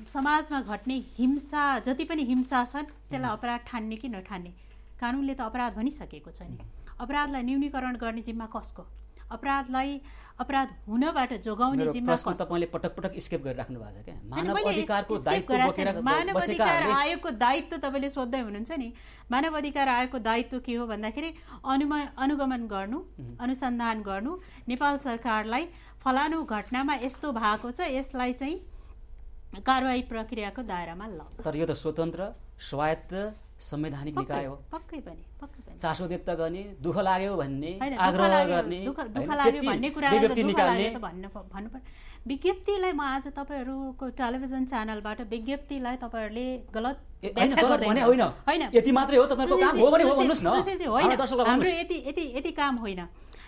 समाजमा घट्ने हिंसा जति पनि हिंसा छन् त्यसलाई अपराध ठान्ने कि नठान्ने? कानुनले त अपराध भनिसकेको छ नि अपराधलाई न्यूनीकरण गर्ने जिम्मा कसको? अपराधलाई अपराध हुनबाट जोगाउने जिम्मा तपाईँले पटक पटक स्केप गरिराख्नु भएको छ क्या? मानव अधिकारको दायित्व। मानव अधिकार आयोगको दायित्व तपाईँले सोध्दै हुनुहुन्छ नि। मानव अधिकार आयोगको दायित्व के हो भन्दाखेरि अनुमा अनुगमन गर्नु अनुसन्धान गर्नु नेपाल सरकारलाई फलानु घटनामा यस्तो भएको छ यसलाई चाहिँ कारवाही प्रक्रियाको दायरामा ल। तर यो त स्वतन्त्र स्वायत्त संवैधानिक निकाय हो। पक्कै पनि पक्कै पनि। चासो व्यक्त गर्ने दुःख लाग्यो भन्ने आग्रह गर्ने दुःख लाग्यो भन्ने त भन्नु विज्ञप्तिलाई म आज तपाईँहरूको टेलिभिजन च्यानलबाट विज्ञप्तिलाई तपाईँहरूले गलत होइन। यति मात्रै हो तपाईँको काम हो भने हो भन्नुहोस् न। हाम्रो। यति यति यति काम होइन।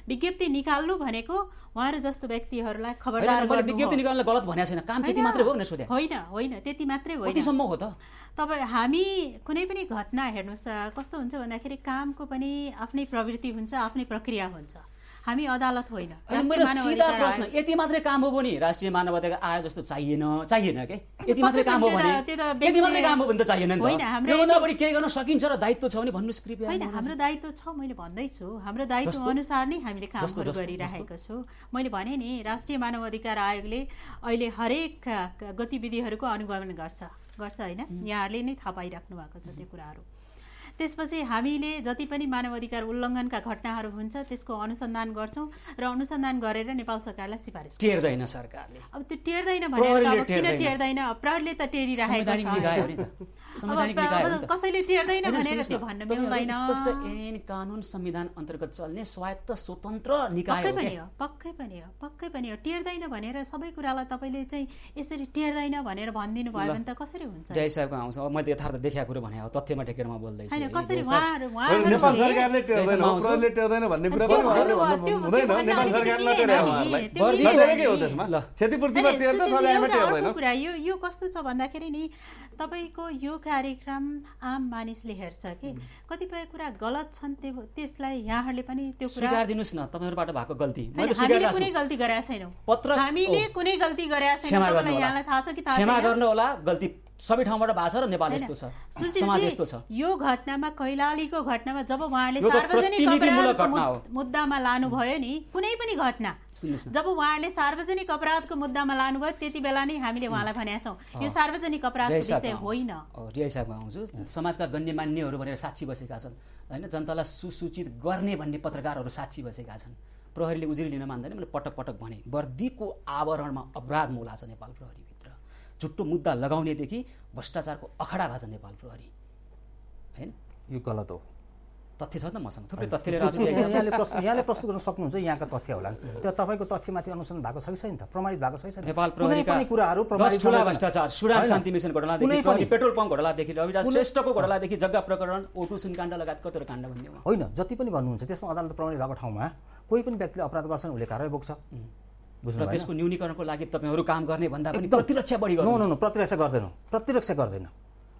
विज्ञप्ति निकाल्नु भनेको उहाँहरू जस्तो व्यक्तिहरूलाई खबरदार। विज्ञप्ति निकाल्न गलत भनेको छैन। काम त्यति होइन, मात्रै हो भनेर सोधेँ होइन होइन त्यति मात्रै हो त? तपाईँ हामी कुनै पनि घटना हेर्नुहोस् कस्तो हुन्छ भन्दाखेरि कामको पनि आफ्नै प्रवृत्ति हुन्छ आफ्नै प्रक्रिया हुन्छ। हामी अदालत होइन मेरो सिधा प्रश्न यति मात्रै काम हो भने राष्ट्रिय मानव अधिकार आयो जस्तो चाहिएन चाहिएन के? यति मात्रै काम हो भने यति मात्रै काम हो भने त चाहिएन नि त। योभन्दा बढी केही गर्न सकिन्छ र दायित्व छ भने भन्नुहोस् कृपया। होइन हाम्रो दायित्व छ मैले भन्दैछु। हाम्रो दायित्व? अनुसार नै हामीले कामहरू जस्तो, गरिरहेको छु। मैले भने नि राष्ट्रिय मानव अधिकार आयोगले अहिले हरेक गतिविधिहरूको अनुगमन गर्छ। गर्छ होइन? यहाँहरूले नै थाहा पाइराख्नु भएको छ त्यो कुराहरू। त्यसपछि हामीले जति पनि मानव अधिकार उल्लङ्घनका घटनाहरू हुन्छ त्यसको अनुसन्धान गर्छौँ र अनुसन्धान गरेर नेपाल सरकारलाई सिफारिस। टेर्दैन सरकारले। अब त्यो टेर्दैन भने प्रहरीले अब किन टेर्दैन। प्रहरीले त टेरिरहेको छ। कसैले टेर्दैन भनेर त्यो भन्न मिल्दैन। स्पष्ट ऐन कानुन संविधान अन्तर्गत चल्ने स्वायत्त स्वतन्त्र निकाय पक्कै हो पनि क्या हो पक्कै पनि हो पक्कै पनि हो। टेर्दैन भनेर सबै कुरालाई तपाईँले चाहिँ यसरी टेर्दैन भनेर भनिदिनु भयो भने त कसरी हुन्छ? जय साहबको आउँछ। मैले यथार्थ देखाएको कुरो भने हो तथ्यमा टेकेर म बोल्दैछु। होइन। कसरी उहाँहरू नेपाल सरकारले टेर्दैन टेर्दैन भन्ने कुरा पनि उहाँहरूले भन्नु हुँदैन नेपाल सरकारले उहाँहरूलाई हो त्यसमा। क्षतिपूर्तिमा टेर्छ सजायमा टेर्दैन कुरा यो यो कस्तो छ भन्दाखेरि नि तपाईँको यो कार्यक्रम आम मानिसले हेर्छ कि कतिपय कुरा गलत छन् त्यो त्यसलाई यहाँहरूले पनि त्यो कुरा स्वीकार दिनुहोस् न तपाईँहरूबाट भएको गल्ती मैले हामीले कुनै गल्ती गरेका छैनौँ पत्र हामीले कुनै गल्ती गरेका छैनौँ यहाँलाई थाहा छ कि थाहा क्षमा छैन? गर्नु होला गल्ती सबै ठाउँबाट भएको छ र नेपाल यस्तो छ। समाज यस्तो छ। यो घटनामा कैलालीको घटनामा जब उहाँहरूले त सार्वजनिक मुद्दामा लानुभयो नि कुनै पनि घटना। जब उहाँहरूले सार्वजनिक अपराधको मुद्दामा लानुभयो त्यति बेला नै हामीले उहाँलाई भनेका छौँ। यो सार्वजनिक अपराधको विषय होइन। जय साहबमा आउँछु समाजका गण्यमान्यहरू भनेर साक्षी बसेका छन्। होइन जनतालाई सुसूचित गर्ने भन्ने पत्रकारहरू साक्षी बसेका छन्। प्रहरीले उजुरी लिन मान्दैन मैले पटक पटक भने। वर्दीको आवरणमा अपराध मौला छ नेपाल प्रहरीभित्र झुट्टो मुद्दा लगाउनेदेखि भ्रष्टाचारको अखडा भएको छ नेपाल प्रहरी। होइन? यो गलत हो। तथ्य छ त मसँग। थुप्रै तथ्य लिएर। यहाँले प्रस्तुत यहाँले प्रस्तुत गर्न सक्नुहुन्छ यहाँका तथ्य होला। त्यो तपाईँको तथ्यमाथि अनुसन्धान भएको छ कि छैन त? प्रमाणित भएको छ कि छैन? नेपाल प्रहरीका कुराहरू ठुला भ्रष्टाचार सुडान। शान्ति मिसन घोटालादेखि पेट्रोल पम्प घोटालादेखि रविराज श्रेष्ठको घोटालादेखि जग्गा प्रकरण ओटु सुनकाण्ड लगायत कतिवटा काण्ड भन्ने होइन जति पनि भन्नुहुन्छ त्यसमा अदालत प्रमाणित भएको ठाउँमा कोही पनि व्यक्तिले अपराध गर्छन् उसले कारवाही बोक्छ। र? त्यसको न्यूनीकरणको लागि तपाईँहरू काम गर्ने भन्दा पनि प्रतिरक्षा बढी नो गर्नु। नो नो प्रतिरक्षा गर्दैनौँ। प्रतिरक्षा गर्दैन।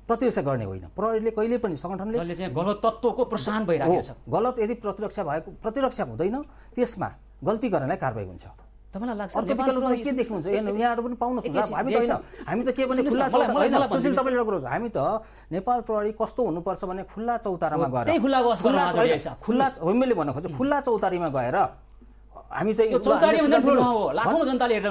प्रतिरक्षा गर्ने होइन। प्रहरीले कहिले पनि सङ्गठनले चाहिँ गलत तत्त्वको प्रोत्साहन भइरहेको छ। गलत यदि प्रतिरक्षा भएको प्रतिरक्षा हुँदैन त्यसमा गल्ती गर्नेलाई कारवाही हुन्छ। तपाईँलाई लाग्छ अर्को विकल्प के देख्नुहुन्छ? यहाँहरू पनि पाउनु हामी त होइन हामी त के भने खुल्ला होइन सुशील तपाईँले एउटा कुरो हामी त नेपाल प्रहरी कस्तो हुनुपर्छ भने खुल्ला चौतारामा गएर खुल्ला मैले भन्न खोजेँ खुल्ला चौतारीमा गएर हामी चाहिँ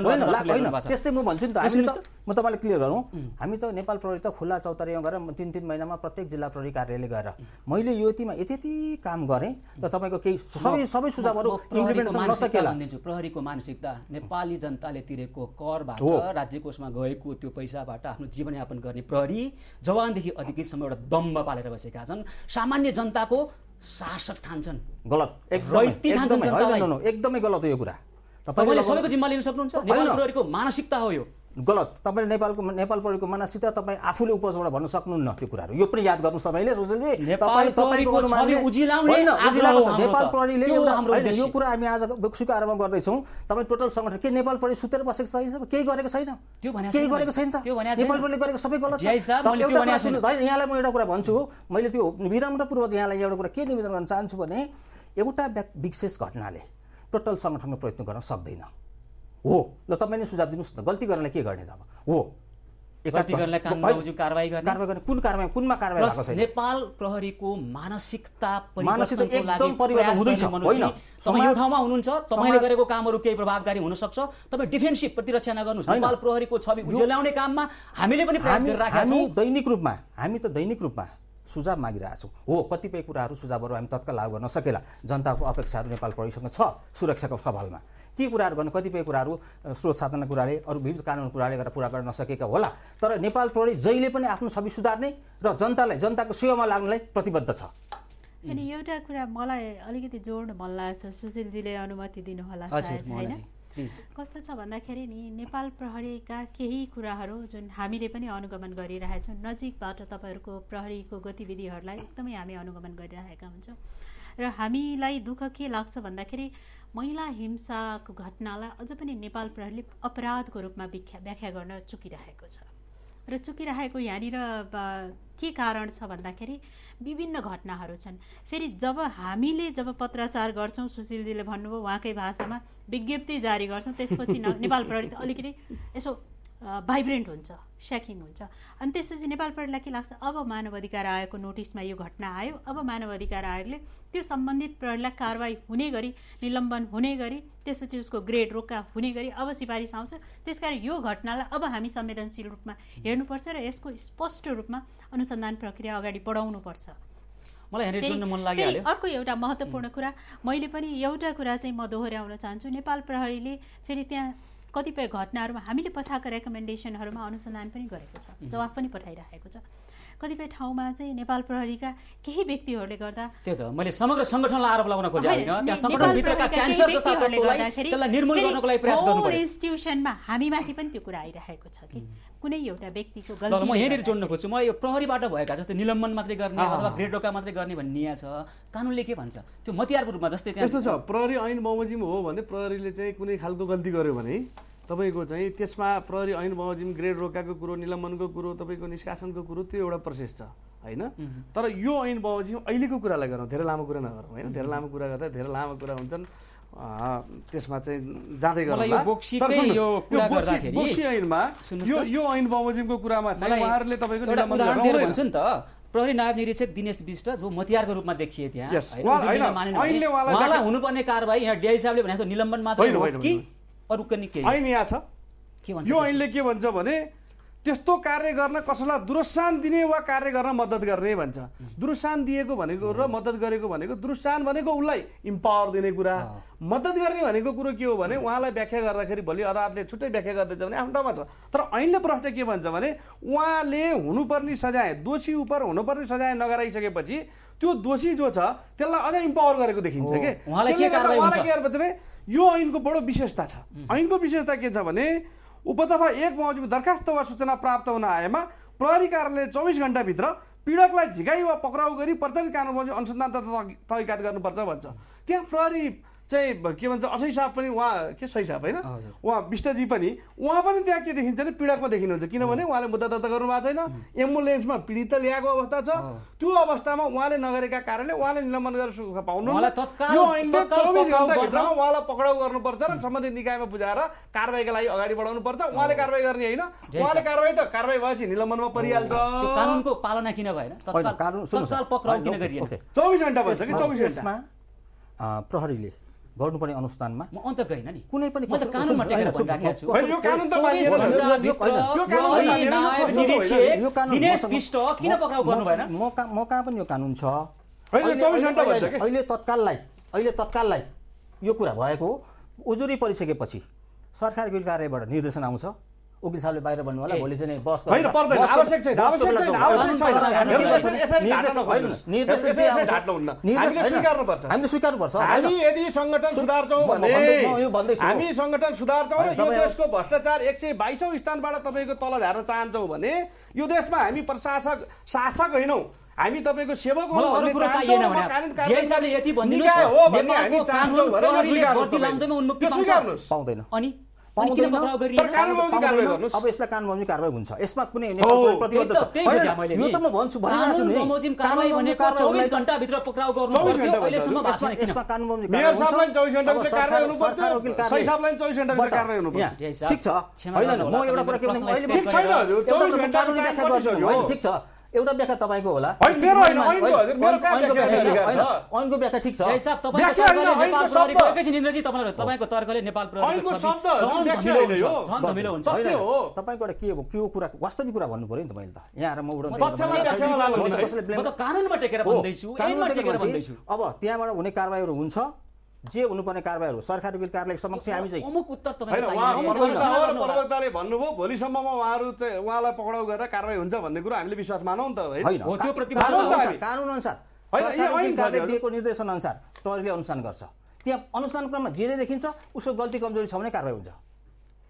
होइन। त्यस्तै म भन्छु नि त हामी म तपाईँलाई क्लियर गरौँ। हामी त नेपाल प्रहरी त खुल्ला चौतारीमा गएर तिन तिन महिनामा प्रत्येक जिल्ला प्रहरी कार्यालय गएर मैले यो यतिमा यति यति काम गरेँ र तपाईँको केही सबै सबै सुझावहरू इम्प्लिमेन्टेसन नसकेला भनिदिन्छु। प्रहरीको मानसिकता। नेपाली जनताले तिरेको करबाट। राज्य कोषमा गएको त्यो पैसाबाट आफ्नो जीवनयापन गर्ने प्रहरी जवानदेखि अधिकृतसम्म एउटा दम्ब पालेर बसेका छन्। सामान्य जनताको शासक ठान्छन्। गलत। एकदमै गलत हो यो कुरा। तपाईँले सबैको जिम्मा लिन सक्नुहुन्छ। मानसिकता हो यो। गलत। तपाईँले नेपालको नेपाल प्रहरीको मानसिकता तपाईँ आफूले उपजबाट भन्न सक्नुहुन्न त्यो कुराहरू। यो पनि याद गर्नु सबैले। प्रहरीले यो। कुरा हामी आज सुको आरम्भ गर्दैछौँ। तपाईँ टोटल सङ्गठन के नेपाल प्रहरी सुतेर बसेको छ? केही गरेको छैन। केही गरेको छैन त। नेपाल। प्रहरीले गरेको सबै गलत छ। यहाँलाई म एउटा कुरा भन्छु। मैले त्यो विनम्रपूर्वक यहाँलाई एउटा कुरा के निवेदन गर्न चाहन्छु भने एउटा विशेष घटनाले टोटल सङ्गठनको प्रयत्न गर्न सक्दैन। हो. ल तपाईँले सुझाव दिनुहोस् न गल्ती गर्नलाई के गर्ने त अब? हो. कुन कारवाही कुनमा कारवाही नेपाल प्रहरीको मानसिकता तपाईँ ठाउँमा हुनुहुन्छ तपाईँले गरेको कामहरू केही प्रभावकारी हुन सक्छ तपाईँ डिफेन्सिभ प्रतिरक्षा नगर्नुहोस्। होइन। नेपाल प्रहरीको छवि उज्याउने काममा हामीले पनि प्रयास गरिराखेका छौँ। दैनिक रूपमा हामी त दैनिक रूपमा सुझाव मागिरहेछौँ हो कतिपय कुराहरू सुझावहरू हामी तत्काल लागू गर्न सकेला। जनताको अपेक्षाहरू नेपाल प्रहरीसँग छ सुरक्षाको सवालमा ती कुराहरू गर्न कतिपय कुराहरू स्रोत साधना कुराले अरू विविध कानुन कुराले गर्दा पुरा गर्न नसकेका होला। तर नेपाल प्रहरी जहिले पनि आफ्नो छवि सुधार्ने र जनतालाई जनताको सेवामा लाग्नलाई प्रतिबद्ध छ। अनि एउटा कुरा मलाई अलिकति जोड्न मन लाग्छ सुशीलजीले अनुमति दिनुहोला होइन? कस्तो छ भन्दाखेरि नि नेपाल प्रहरीका केही कुराहरू जुन हामीले पनि अनुगमन गरिरहेछौँ नजिकबाट तपाईँहरूको प्रहरीको गतिविधिहरूलाई एकदमै हामी अनुगमन गरिरहेका हुन्छौँ। र हामीलाई दुःख के लाग्छ भन्दाखेरि महिला हिंसाको घटनालाई अझ पनि नेपाल प्रहरीले अपराधको रूपमा व्याख्या व्याख्या गर्न चुकिरहेको छ। र चुकिरहेको यहाँनिर के कारण छ भन्दाखेरि विभिन्न घटनाहरू छन्। फेरि जब हामीले जब पत्राचार गर्छौँ सुशीलजीले भन्नुभयो उहाँकै भाषामा विज्ञप्ति जारी गर्छौँ त्यसपछि नेपाल प्रहरी त अलिकति यसो भाइब्रेन्ट हुन्छ स्याकिङ हुन्छ। अनि त्यसपछि नेपाल प्रहरीलाई के लाग्छ? अब मानव अधिकार आयोगको नोटिसमा यो घटना आयो। अब मानव अधिकार आयोगले त्यो सम्बन्धित प्रहरीलाई कारवाही हुने गरी निलम्बन हुने गरी त्यसपछि उसको ग्रेड रोक्का हुने गरी अब सिफारिस आउँछ। त्यसकारण यो घटनालाई अब हामी संवेदनशील रूपमा हेर्नुपर्छ र यसको स्पष्ट रूपमा अनुसन्धान प्रक्रिया अगाडि बढाउनुपर्छ। मलाई अर्को एउटा महत्त्वपूर्ण कुरा। मैले पनि एउटा कुरा चाहिँ म दोहोऱ्याउन चाहन्छु। नेपाल प्रहरीले फेरि त्यहाँ कतिपय घटनाहरूमा हामीले पठाएको रेकमेन्डेसनहरूमा अनुसन्धान पनि गरेको छ। जवाफ पनि पठाइरहेको छ। कतिपय ठाउँमा चाहिँ नेपाल प्रहरीका केही व्यक्तिहरूले गर्दा त्यो त मैले समग्र सङ्गठनलाई आरोप लगाउन खोजेँ होइन होइन, त्यहाँ ने- सङ्गठनभित्रका नेपाल प्रहरीका क्यान्सर केही जस्ता व्यक्तिहरूले तत्त्वलाई गर्दाखेरि त्यसलाई निर्मूल फेरि गर्नको लागि प्रयास गर्नु whole पर्यो इन्स्टिट्युसनमा हामीमाथि पनि त्यो कुरा आइरहेको छ कि? कुनै एउटा व्यक्तिको ल, म गल्ती यहाँनिर जोड्न खोज्छु। म यो प्रहरीबाट भएका जस्तै निलम्बन मात्रै गर्ने अथवा अँ। ग्रेड रोका मात्रै गर्ने भन्ने यहाँ छ। कानुनले के भन्छ? त्यो मतियारको रूपमा जस्तै यस्तो छ। प्रहरी ऐन बमोजिम हो भने प्रहरीले चाहिँ कुनै खालको गल्ती गर्यो भने तपाईँको चाहिँ त्यसमा प्रहरी ऐन बमोजिम ग्रेड रोकाएको कुरो निलम्बनको कुरो तपाईँको निष्कासनको कुरो त्यो एउटा प्रोसेस छ होइन? तर यो ऐन बमोजिम अहिलेको कुरालाई गरौँ धेरै लामो कुरा नगरौँ होइन? धेरै लामो कुरा गर्दा धेरै लामो कुरा हुन्छन् त्यसमा चाहिँ जाँदै बमोजिमको कुरामा उहाँहरूले तपाईँको प्रहरी नायब निरीक्षक दिनेश विष्ट जो मतियारको रूपमा देखिए त्यहाँ हुनुपर्ने कारवाही यहाँ डिआई साहबले भने जस्तो निलम्बन मात्रै हो कि। अरू पनि केही ऐन यहाँ छ के भन्छ यो? ऐनले के भन्छ भने त्यस्तो कार्य गर्न कसैलाई दुरुत्साहन दिने वा कार्य गर्न मद्दत गर्ने भन्छ। दुरुत्साहन दिएको भनेको र मद्दत गरेको भनेको दुरुत्साहन भनेको उसलाई इम्पावर दिने कुरा। मद्दत गर्ने भनेको कुरो के हो भने उहाँलाई व्याख्या गर्दाखेरि भोलि अदालतले छुट्टै व्याख्या गर्दैछ भने आफ्नो ठाउँमा छ। तर ऐनले प्रश्न के भन्छ भने उहाँले हुनुपर्ने सजाय दोषी उप हुनुपर्ने सजाय नगराइसकेपछि त्यो दोषी जो छ त्यसलाई अझ इम्पावर गरेको देखिन्छ के? यो ऐनको बडो विशेषता छ। ऐनको विशेषता के छ भने उपदफा एक बमोजिम दरखास्त वा सूचना प्राप्त हुन आएमा प्रहरी कार्यालयले चौबिस घन्टाभित्र पीडकलाई झिकाइ वा पक्राउ गरी प्रचलित कानुन अनुसन्धान तथा तहकिकात गर्नुपर्छ भन्छ। त्यहाँ प्रहरी चाहिँ के भन्छ असै साहब पनि उहाँ के सही साहब होइन। उहाँ विष्टजी पनि उहाँ पनि त्यहाँ के देखिन्छ भने पीडकमा देखिनुहुन्छ। किनभने उहाँले मुद्दा दर्ता गर्नु भएको छैन एम्बुलेन्समा पीडित ल्याएको अवस्था छ। त्यो अवस्थामा उहाँले नगरेका कारणले उहाँले निलम्बन गरेर सुख पाउनु यो ऐनले चौबिस घन्टाभित्रमा उहाँलाई पक्राउ गर्नुपर्छ र सम्बन्धित निकायमा बुझाएर कारवाहीका लागि अगाडि बढाउनु पर्छ उहाँले कारवाही गर्ने होइन। उहाँले। कारवाही त कारवाही भएपछि निलम्बनमा परिहाल्छ। कानुनको पालना किन भएन। चौबिस घन्टा भन्छ कि चौबिस घन्टा? प्रहरीले गर्नुपर्ने अनुष्ठानमा म अन्त गएन नि। कुनै पनि म कहाँ म कहाँ पनि यो कानुन छ? अहिले- 24 घण्टा अहिले- भन्छ के? अहिले तत्काललाई अहिले तत्काललाई यो कुरा भएको हो। उजुरी परिसकेपछि सरकारी वकिल कार्यालयबाट निर्देशन आउँछ। वकिल साहबले बाहिर भन्नु होला भोलि चाहिँ नि बस होइन, पर्दैन, आवश्यक छैन, आवश्यक छैन, आवश्यक छैन। यसरी ढाट्न यसरी- चाहिँ यसरी। ढाट्नुहुन्न। निर्देशन हामीले होइन, स्वीकार्नुपर्छ। हामीले स्वीकार्नुपर्छ हामी होइन। यदि संगठन सु- सुधार्छौँ म- म भने। हामी संगठन सुधार्छौँ र होइन, यो देशको भ्रष्टाचार एक सय बाइसौँ स्थानबाट तपाईँको तल झार्न चाहन्छौँ भने यो देशमा हामी प्रशासक शासक होइनौँ। हामी तपाईँको सेवक हौँ र हामी पाउँदैन। अनि अब यसलाई कानुन बमोजिम कारवाही हुन्छ। यसमा कुनै प्रतिबद्ध छ यो। त म भन्छु भनिरहेको छु कानुन नि। बमोजिम कानुन कारवाही बमोजिम भनेको कारवाहीलाई चौबिस त- घन्टाभित्र पक्राउ गर्नु 24 पर्थ्यो। घण्टा अहिलेसम्म भन्छ। भएको यसमा छैन किन यसमा कानुन बमोजिम मेयर कारवाही हुन्छ। साहबलाई चौबिस घन्टा अब भित्र सरकार- कारवाही हुनु पर्थ्यो। सरकार वकिल कारवाही- सही साहबलाई चौबिस घन्टा भित्र बाट- कारवाही हुनु यहाँ, जय साहब, ठिक छ होइन म एउटा कुरा के प्रश्नलाई भने स्किप अहिले छैन हजुर, एउटा 24 कुरा घण्टा कानुनी टाइम व्याख्या गर्छु। कटिसक्यो। होइन, ठिक छ। एउटा व्याख्या तपाईँको होला। ऐनको व्याख्या ठिक छ? तपाईँको तर्कले नेपाल तपाईँको। तपाईँबाट के हो के हो कुरा वास्तविक कुरा भन्नु पऱ्यो नि त मैले त। यहाँ आएर म कानुनमा टेकेर भन्दैछु। अब त्यहाँबाट हुने कारवाहीहरू हुन्छ। जे हुनुपर्ने कारवाहीहरू सरकारी वकिल कार्यालय समक्ष हामी चाहिँ अमुक उत्तर भन्नुभयो भोलिसम्ममा उहाँहरू चाहिँ उहाँलाई पक्राउ गरेर कारवाही हुन्छ भन्ने कुरो हामीले विश्वास मानौँ नि त होइन होइन। हो, त्यो का- प्रतिबद्धता कानुन। अनुसार कानुन अनुसार होइन, सरकारी यो ऐन वकिल छ कार्यालय नि, दिएको निर्देशन अनुसार प्रहरीले अनुसन्धान गर्छ। त्यहाँ अनुसन्धान क्रममा जे जे देखिन्छ उसको गल्ती कमजोरी छ भने कारवाही हुन्छ।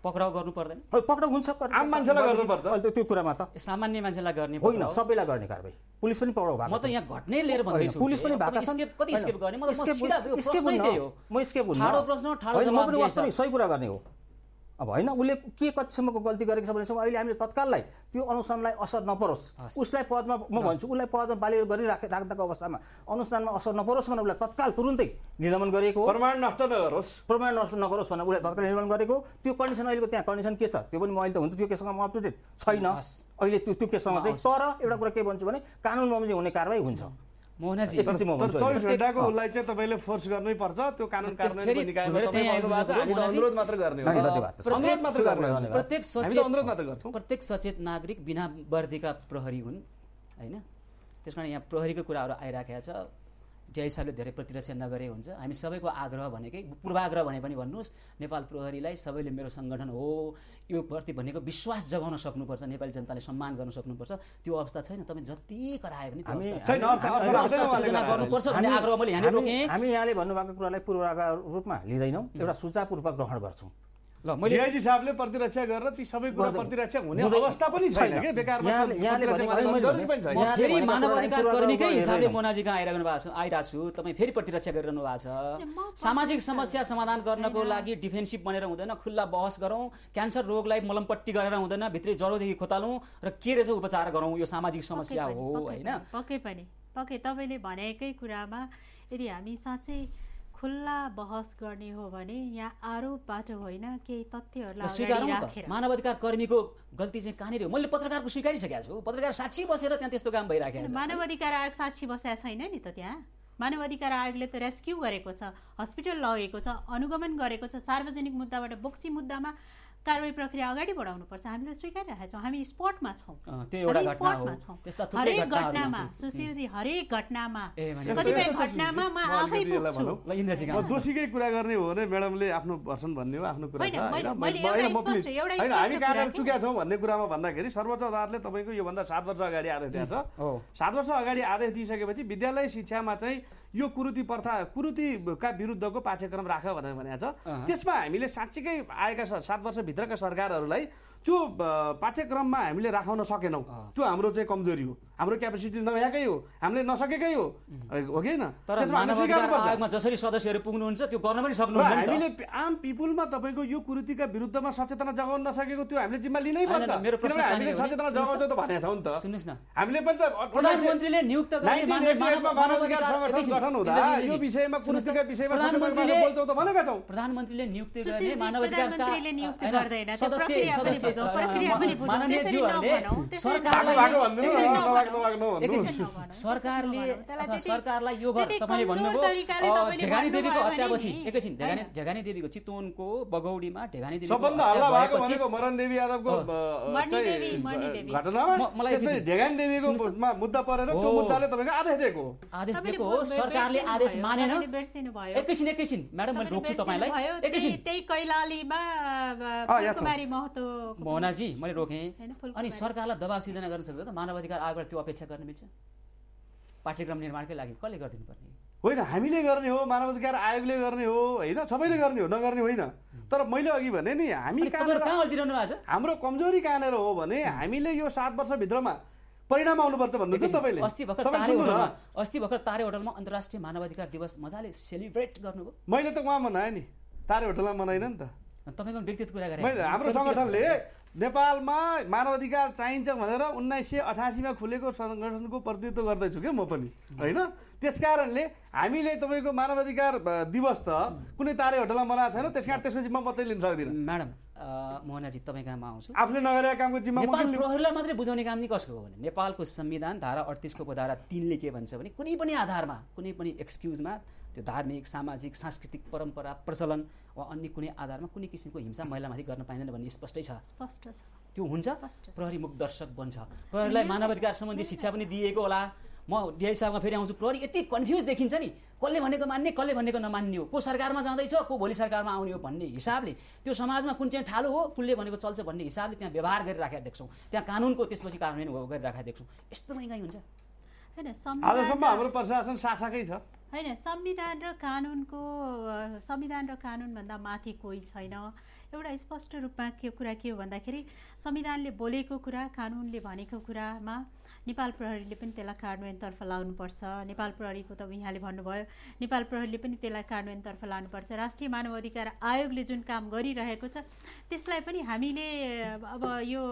पक्राउ गर्नु पर्दैन हो, पक्राउ हुन्छ आम मान्छेलाई गर्नुपर्छ। अहिले त्यो कुरामा त सामान्य मान्छेलाई गर्ने होइन। सबैलाई गर्ने कारवाही पुलिस पनि पक्राउ भएको म त। यहाँ घट्ने लिएर भन्दैछु पुलिस पनि भएका स्केप कति स्केप गर्ने म त स्केप- हुन्न। त्यही हो म स्केप हुन्न ठाडो प्रश्न ठाडो साहब। सही कुरा गर्ने हो अब होइन उसले के कतिसम्मको गल्ती गरेको छ भनेसम्म अहिले हामीले तत्काललाई त्यो अनुष्ठानलाई असर नपरोस्। उसलाई पदमा म भन्छु उसलाई पदमा बाली गरिराखे राख्दाको अवस्थामा अनुष्ठानमा असर नपरोस् भनेर उसलाई तत्काल तुरुन्तै निलम्बन गरिएको हो। प्रमाण नष्ट नगरोस्। प्रमाण नष्ट नगरोस् भनेर उसलाई तत्काल निर्माण गरेको त्यो कन्डिसन अहिलेको त्यहाँ कन्डिसन के छ? त्यो पनि म अहिले त हुन्छ त्यो केसँग म अप टु डेट छैन। अहिले त्यो त्यो केसँग चाहिँ तर एउटा कुरा के भन्छु भने कानुन बमोजिम हुने कारवाही हुन्छ। मोहनाजी। उसलाई चाहिँ तपाईँले फोर्स गर्नै पर्छ। त्यो कानुन प्रत्येक सचेत नागरिक बिना वर्दीका प्रहरी हुन् होइन? त्यस कारण यहाँ प्रहरीको कुराहरू आइराखेको छ। जे हिसाबले धेरै प्रतिरक्षा नगरे हुन्छ। हामी सबैको आग्रह भनेकै पूर्वाग्रह भने पनि भन्नुहोस् नेपाल प्रहरीलाई सबैले मेरो सङ्गठन हो यो प्रति भनेको विश्वास जगाउन सक्नुपर्छ नेपाली जनताले सम्मान गर्न सक्नुपर्छ। त्यो अवस्था छैन तपाईँ जति कराए पनि गर्नुपर्छ भन्ने आग्रह मैले यहाँनिर हामी यहाँले भन्नुभएको कुरालाई पूर्वाग्रह रूपमा लिँदैनौँ। एउटा सुचापूर्वक ग्रहण गर्छौँ। ल मैले डिआइजी साहबले प्रतिरक्षा गरेर ती सबै कुरा प्रतिरक्षा हुने अवस्था पनि छैन। कि? बेकारमा फेरि मानव अधिकार कर्मीकै हिसाबले। मोनाजी कहाँ आइरहनु भएको छ। आइरहेको छु। तपाईँ फेरि प्रतिरक्षा गरिरहनु भएको छ। सामाजिक समस्या समाधान गर्नको लागि डिफेन्सिभ बनेर हुँदैन। खुल्ला बहस गरौँ। क्यान्सर रोगलाई मलमपट्टि गरेर हुँदैन। भित्री ज्वरोदेखि खोतालौँ र के रहेछ उपचार गरौँ। यो सामाजिक समस्या हो होइन? पक्कै पनि। पक्कै तपाईँले भनेकै कुरामा यदि हामी साँच्चै खुल्ला बहस गर्ने हो भने यहाँ आरोपबाट होइन केही तथ्यहरूलाई स्वीकारौँ राखेर। मानव अधिकार कर्मीको गल्ती चाहिँ कहाँनिर हो? मैले पत्रकारको स्वीकारिसकेको छु। पत्रकार साक्षी बसेर त्यहाँ त्यस्तो काम भइराखेको छ। मानव अधिकार आयोग साक्षी बसेको छैन नि त त्यहाँ। मानव अधिकार आयोगले त रेस्क्यु गरेको छ हस्पिटल लगेको छ अनुगमन गरेको छ सार्वजनिक मुद्दाबाट बोक्सी मुद्दामा कारवाही प्रक्रिया अगाडि बढाउनुपर्छ। हामीले स्वीकारिरहेका छौँ। हामी स्पटमा छौँ। स्पटमा हरेक घटनामा सुशीलजी हरेक घटनामा ए, भने कतिपय घटनामा म आफै पुग्छु? दोषीकै कुरा गर्ने हो भने म्याडमले आफ्नो भर्सन भन्ने हो आफ्नो कुरा हामी कहाँनिर के? चुकेका छौँ भन्ने कुरामा भन्दाखेरि सर्वोच्च अदालतले तपाईँको योभन्दा सात वर्ष अगाडि आदेश दिएको छ हो। सात वर्ष अगाडि आदेश दिइसकेपछि विद्यालय शिक्षामा चाहिँ यो कुरुति प्रथा कुरुतिका विरुद्धको पाठ्यक्रम राख भनेर भनेको छ। त्यसमा हामीले साँच्चीकै आएका सात वर्षभित्रका सरकारहरूलाई त्यो पाठ्यक्रममा हामीले राखाउन सकेनौँ। त्यो हाम्रो चाहिँ कमजोरी हो हाम्रो क्यापेसिटी नभएकै हो हामीले नसकेकै हो। हो कि होइन? तर अधिकार जसरी सदस्यहरू पुग्नुहुन्छ त्यो गर्न पनि र सक्नुहुन्न नि त। हामीले आम पिपुलमा तपाईँको यो कुरुतिका विरुद्धमा सचेतना जगाउन नसकेको त्यो हामीले जिम्मा लिनै पर्छ। हामीले सचेतना जगाउँछौँ त भनेको छौँ नि त। सुन्नुहोस् न। हामीले पनि त प्रधानमन्त्रीले नियुक्त गर्ने मानव 1988 मा मानव मानव अधिकार अधिकार सङ्गठन एकैछिन, गठन हुँदा यो विषयमा कुरुतिका विषयमा सचेतना बोल्छौँ त भनेका छौँ। प्रधानमन्त्रीले नियुक्ति गर्ने मानव त्यो सदस्य प्रक्रिया पनि सदस्य। बुझौँ, प्रक्रिया पनि बुझौँ, माननीय त्यसरी ज्यूहरूले नभनौँ, त्यसरी सरकारलाई सरकारले सरकारलाई यो घर त्यति तपाईँले भन्नुभयो ढेगानी देवीको हत्यापछि। एकैछिन ढेगानी। ढेगानी देवीको चितवनको बगौडीमा ढेगानी देवी यादवको हो। मलाई मुद्दा परेर त्यो हो। मुद्दाले तपाईँको आदेश दिएको। आदेश तपाईँले दिएको बो- सरकारले आदेश मानेन। एकैछिन एकैछिन। म्याडम मैले रोक्छु तपाईँलाई। एकैछिन। त्यही- कैलालीमा मोहनाजी मैले रोकेँ। अनि सरकारलाई दबाब सिर्जना गर्न सक्छ त? मानव अधिकार आयोगबाट त्यो अपेक्षा गर्न मिल्छ? पाठ्यक्रम निर्माणकै लागि कसले गरिदिनु पर्ने होइन हामीले गर्ने हो मानव अधिकार आयोगले गर्ने हो होइन? सबैले गर्ने हो नगर्ने होइन। तर मैले अघि भने नि हामी कहाँ अल्झिरहनु भएको छ? हाम्रो कमजोरी कहाँनिर हो भने हामीले यो सात वर्षभित्रमा परिणाम आउनुपर्छ भन्नुहुन्छ तपाईँले। अस्ति भर्खर तारे होटलमा अस्ति भर्खर तारे होटलमा अन्तर्राष्ट्रिय मानवाधिकार दिवस मजाले सेलिब्रेट गर्नुभयो। मैले त उहाँ मनाएँ नि। तारे होटलमा मनाइन नि त। तपाईँको व्यक्तिगत कुरा गरेँ मैले हाम्रो सङ्गठनले नेपालमा मानव अधिकार चाहिन्छ भनेर उन्नाइस सय अठासीमा खुलेको सङ्गठनको प्रतिनिधित्व गर्दैछु क्या म पनि होइन? त्यस कारणले हामीले तपाईँको मानव अधिकार अ, दिवस त कुनै तारे होटलमा मनाएको छैन त्यस कारण त्यसको जिम्मा म चाहिँ लिन सक्दिनँ। म्याडम मोहनाजी तपाईँ कहाँमा आउँछु? आफूले नगरेका कामको जिम्मा? प्रहरीलाई मात्रै बुझाउने काम नि कसको हो भने नेपालको संविधान धारा अडतिसको धारा तिनले के भन्छ भने कुनै पनि आधारमा कुनै पनि एक्सक्युजमा त्यो धार्मिक सामाजिक सांस्कृतिक परम्परा प्रचलन वा अन्य कुनै आधारमा कुनै किसिमको हिंसा महिलामाथि गर्न पाइँदैन भन्ने स्पष्टै छ। स्पष्ट छ। त्यो हुन्छ। प्रहरी मुख दर्शक बन्छ। प्रहरीलाई मानवाधिकार सम्बन्धी शिक्षा पनि दिएको होला। म डिआई साहबमा फेरि आउँछु। प्रहरी यति कन्फ्युज देखिन्छ नि। कसले भनेको मान्ने कसले भनेको नमान्ने हो? को सरकारमा जाँदैछ को भोलि सरकारमा आउने हो भन्ने हिसाबले। त्यो समाजमा कुन चाहिँ ठालो हो कुनले भनेको चल्छ भन्ने हिसाबले त्यहाँ व्यवहार गरिराखेका देख्छौँ। त्यहाँ कानुनको त्यसपछि कार्यान्वयन हो- गरिराखेका देख्छौँ। यस्तो महँगाइ हुन्छ। होइन आजसम्म हाम्रो प्रशासन शासकै छ। होइन संविधान र कानुनको संविधान र कानुनभन्दा माथि कोही छैन। एउटा स्पष्ट रूपमा के कुरा के हो भन्दाखेरि संविधानले बोलेको कुरा कानुनले भनेको कुरामा नेपाल प्रहरीले पनि त्यसलाई कार्यान्वयनतर्फ लाग्नुपर्छ नेपाल प्रहरीको त यहाँले भन्नुभयो नेपाल प्रहरीले पनि त्यसलाई कार्यान्वयनतर्फ लानुपर्छ। राष्ट्रिय मानव अधिकार आयोगले जुन काम गरिरहेको छ त्यसलाई पनि हामीले अब यो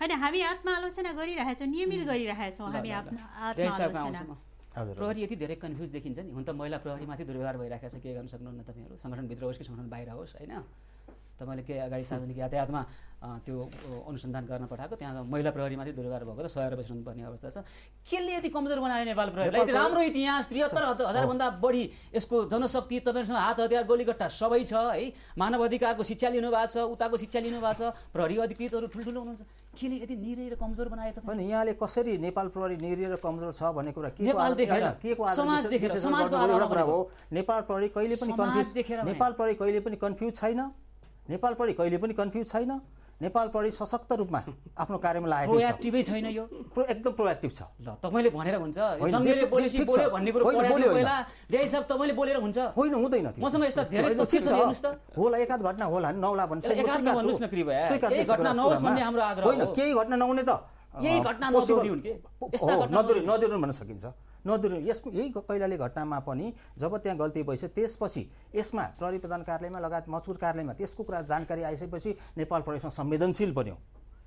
होइन हामी आत्मआलोचना गरिरहेछौँ नियमित गरिरहेछौँ हामी आफ्नो डिआई प्रहरी यति धेरै कन्फ्युज देखिन्छ नि। हुन त महिला प्रहरीमाथि दुर्व्यवहार भइरहेको छ के गर्न सक्नुहुन्न तपाईँहरू? सङ्गठनभित्र होस् कि सङ्गठन बाहिर होस् होइन? तपाईँले के अगाडि सार्वजनिक यातायातमा त्यो अनुसन्धान गर्न पठाएको। त्यहाँ महिला प्रहरीमाथि दुर्व्यवहार भएको त सय रुपियाँ पर्ने अवस्था छ। केले यति कमजोर बनायो नेपाल प्रहरीलाई? राम्रो इतिहास त्रिहत्तर हजारभन्दा बढी यसको जनशक्ति तपाईँहरूसँग हात हतियार गोलीगट्टा सबै छ है? मानव अधिकारको शिक्षा लिनु भएको छ उताको शिक्षा लिनु भएको छ प्रहरी अधिकृतहरू ठुल्ठुलो हुनुहुन्छ। केले यति निरै र कमजोर बनायो तपाईँ यहाँले कसरी नेपाल प्रहरी निरीह र कमजोर छ भन्ने कुरा के समाज देखेर, समाजको कुरा हो। नेपाल प्रहरी कहिले पनि कन्फ्युज। नेपाल प्रहरी कहिले पनि कन्फ्युज छैन। नेपाल प्रहरी कहिले पनि कन्फ्युज छैन नेपाल प्रहरी सशक्त रूपमा आफ्नो कार्यमा लागेको प्रोएक्टिभै छैन यो प्रो एकदम प्रोएक्टिभ छ ल तपाईँले भनेर हुन्छ जङ्गीले बोलेपछि। बोल्यो भन्ने कुरो बोल्यो, साहब तपाईँले बोलेर हुन्छ होइन हुँदैन त्यो। मसँग यस्ता धेरै तथ्य हेर्नुहोस् त। होला एकाध घटना होला नहोला भन्छ एकाध न कृपया। घटना नहोस् भन्ने हाम्रो आग्रह होइन। केही घटना नहुने त यही घटना नदोहोरिउन् के? यस्ता नदोहोरि नदोहोरिउन्। भन्न सकिन्छ नदोहोरिउन् यसको यही कैलाली घटनामा पनि जब त्यहाँ गल्ती भइसक्यो त्यसपछि यसमा प्रहरी प्रधान कार्यालयमा लगायत मचुर कार्यालयमा त्यसको कुरा जानकारी आइसकेपछि नेपाल प्रहरीसँग संवेदनशील बन्यो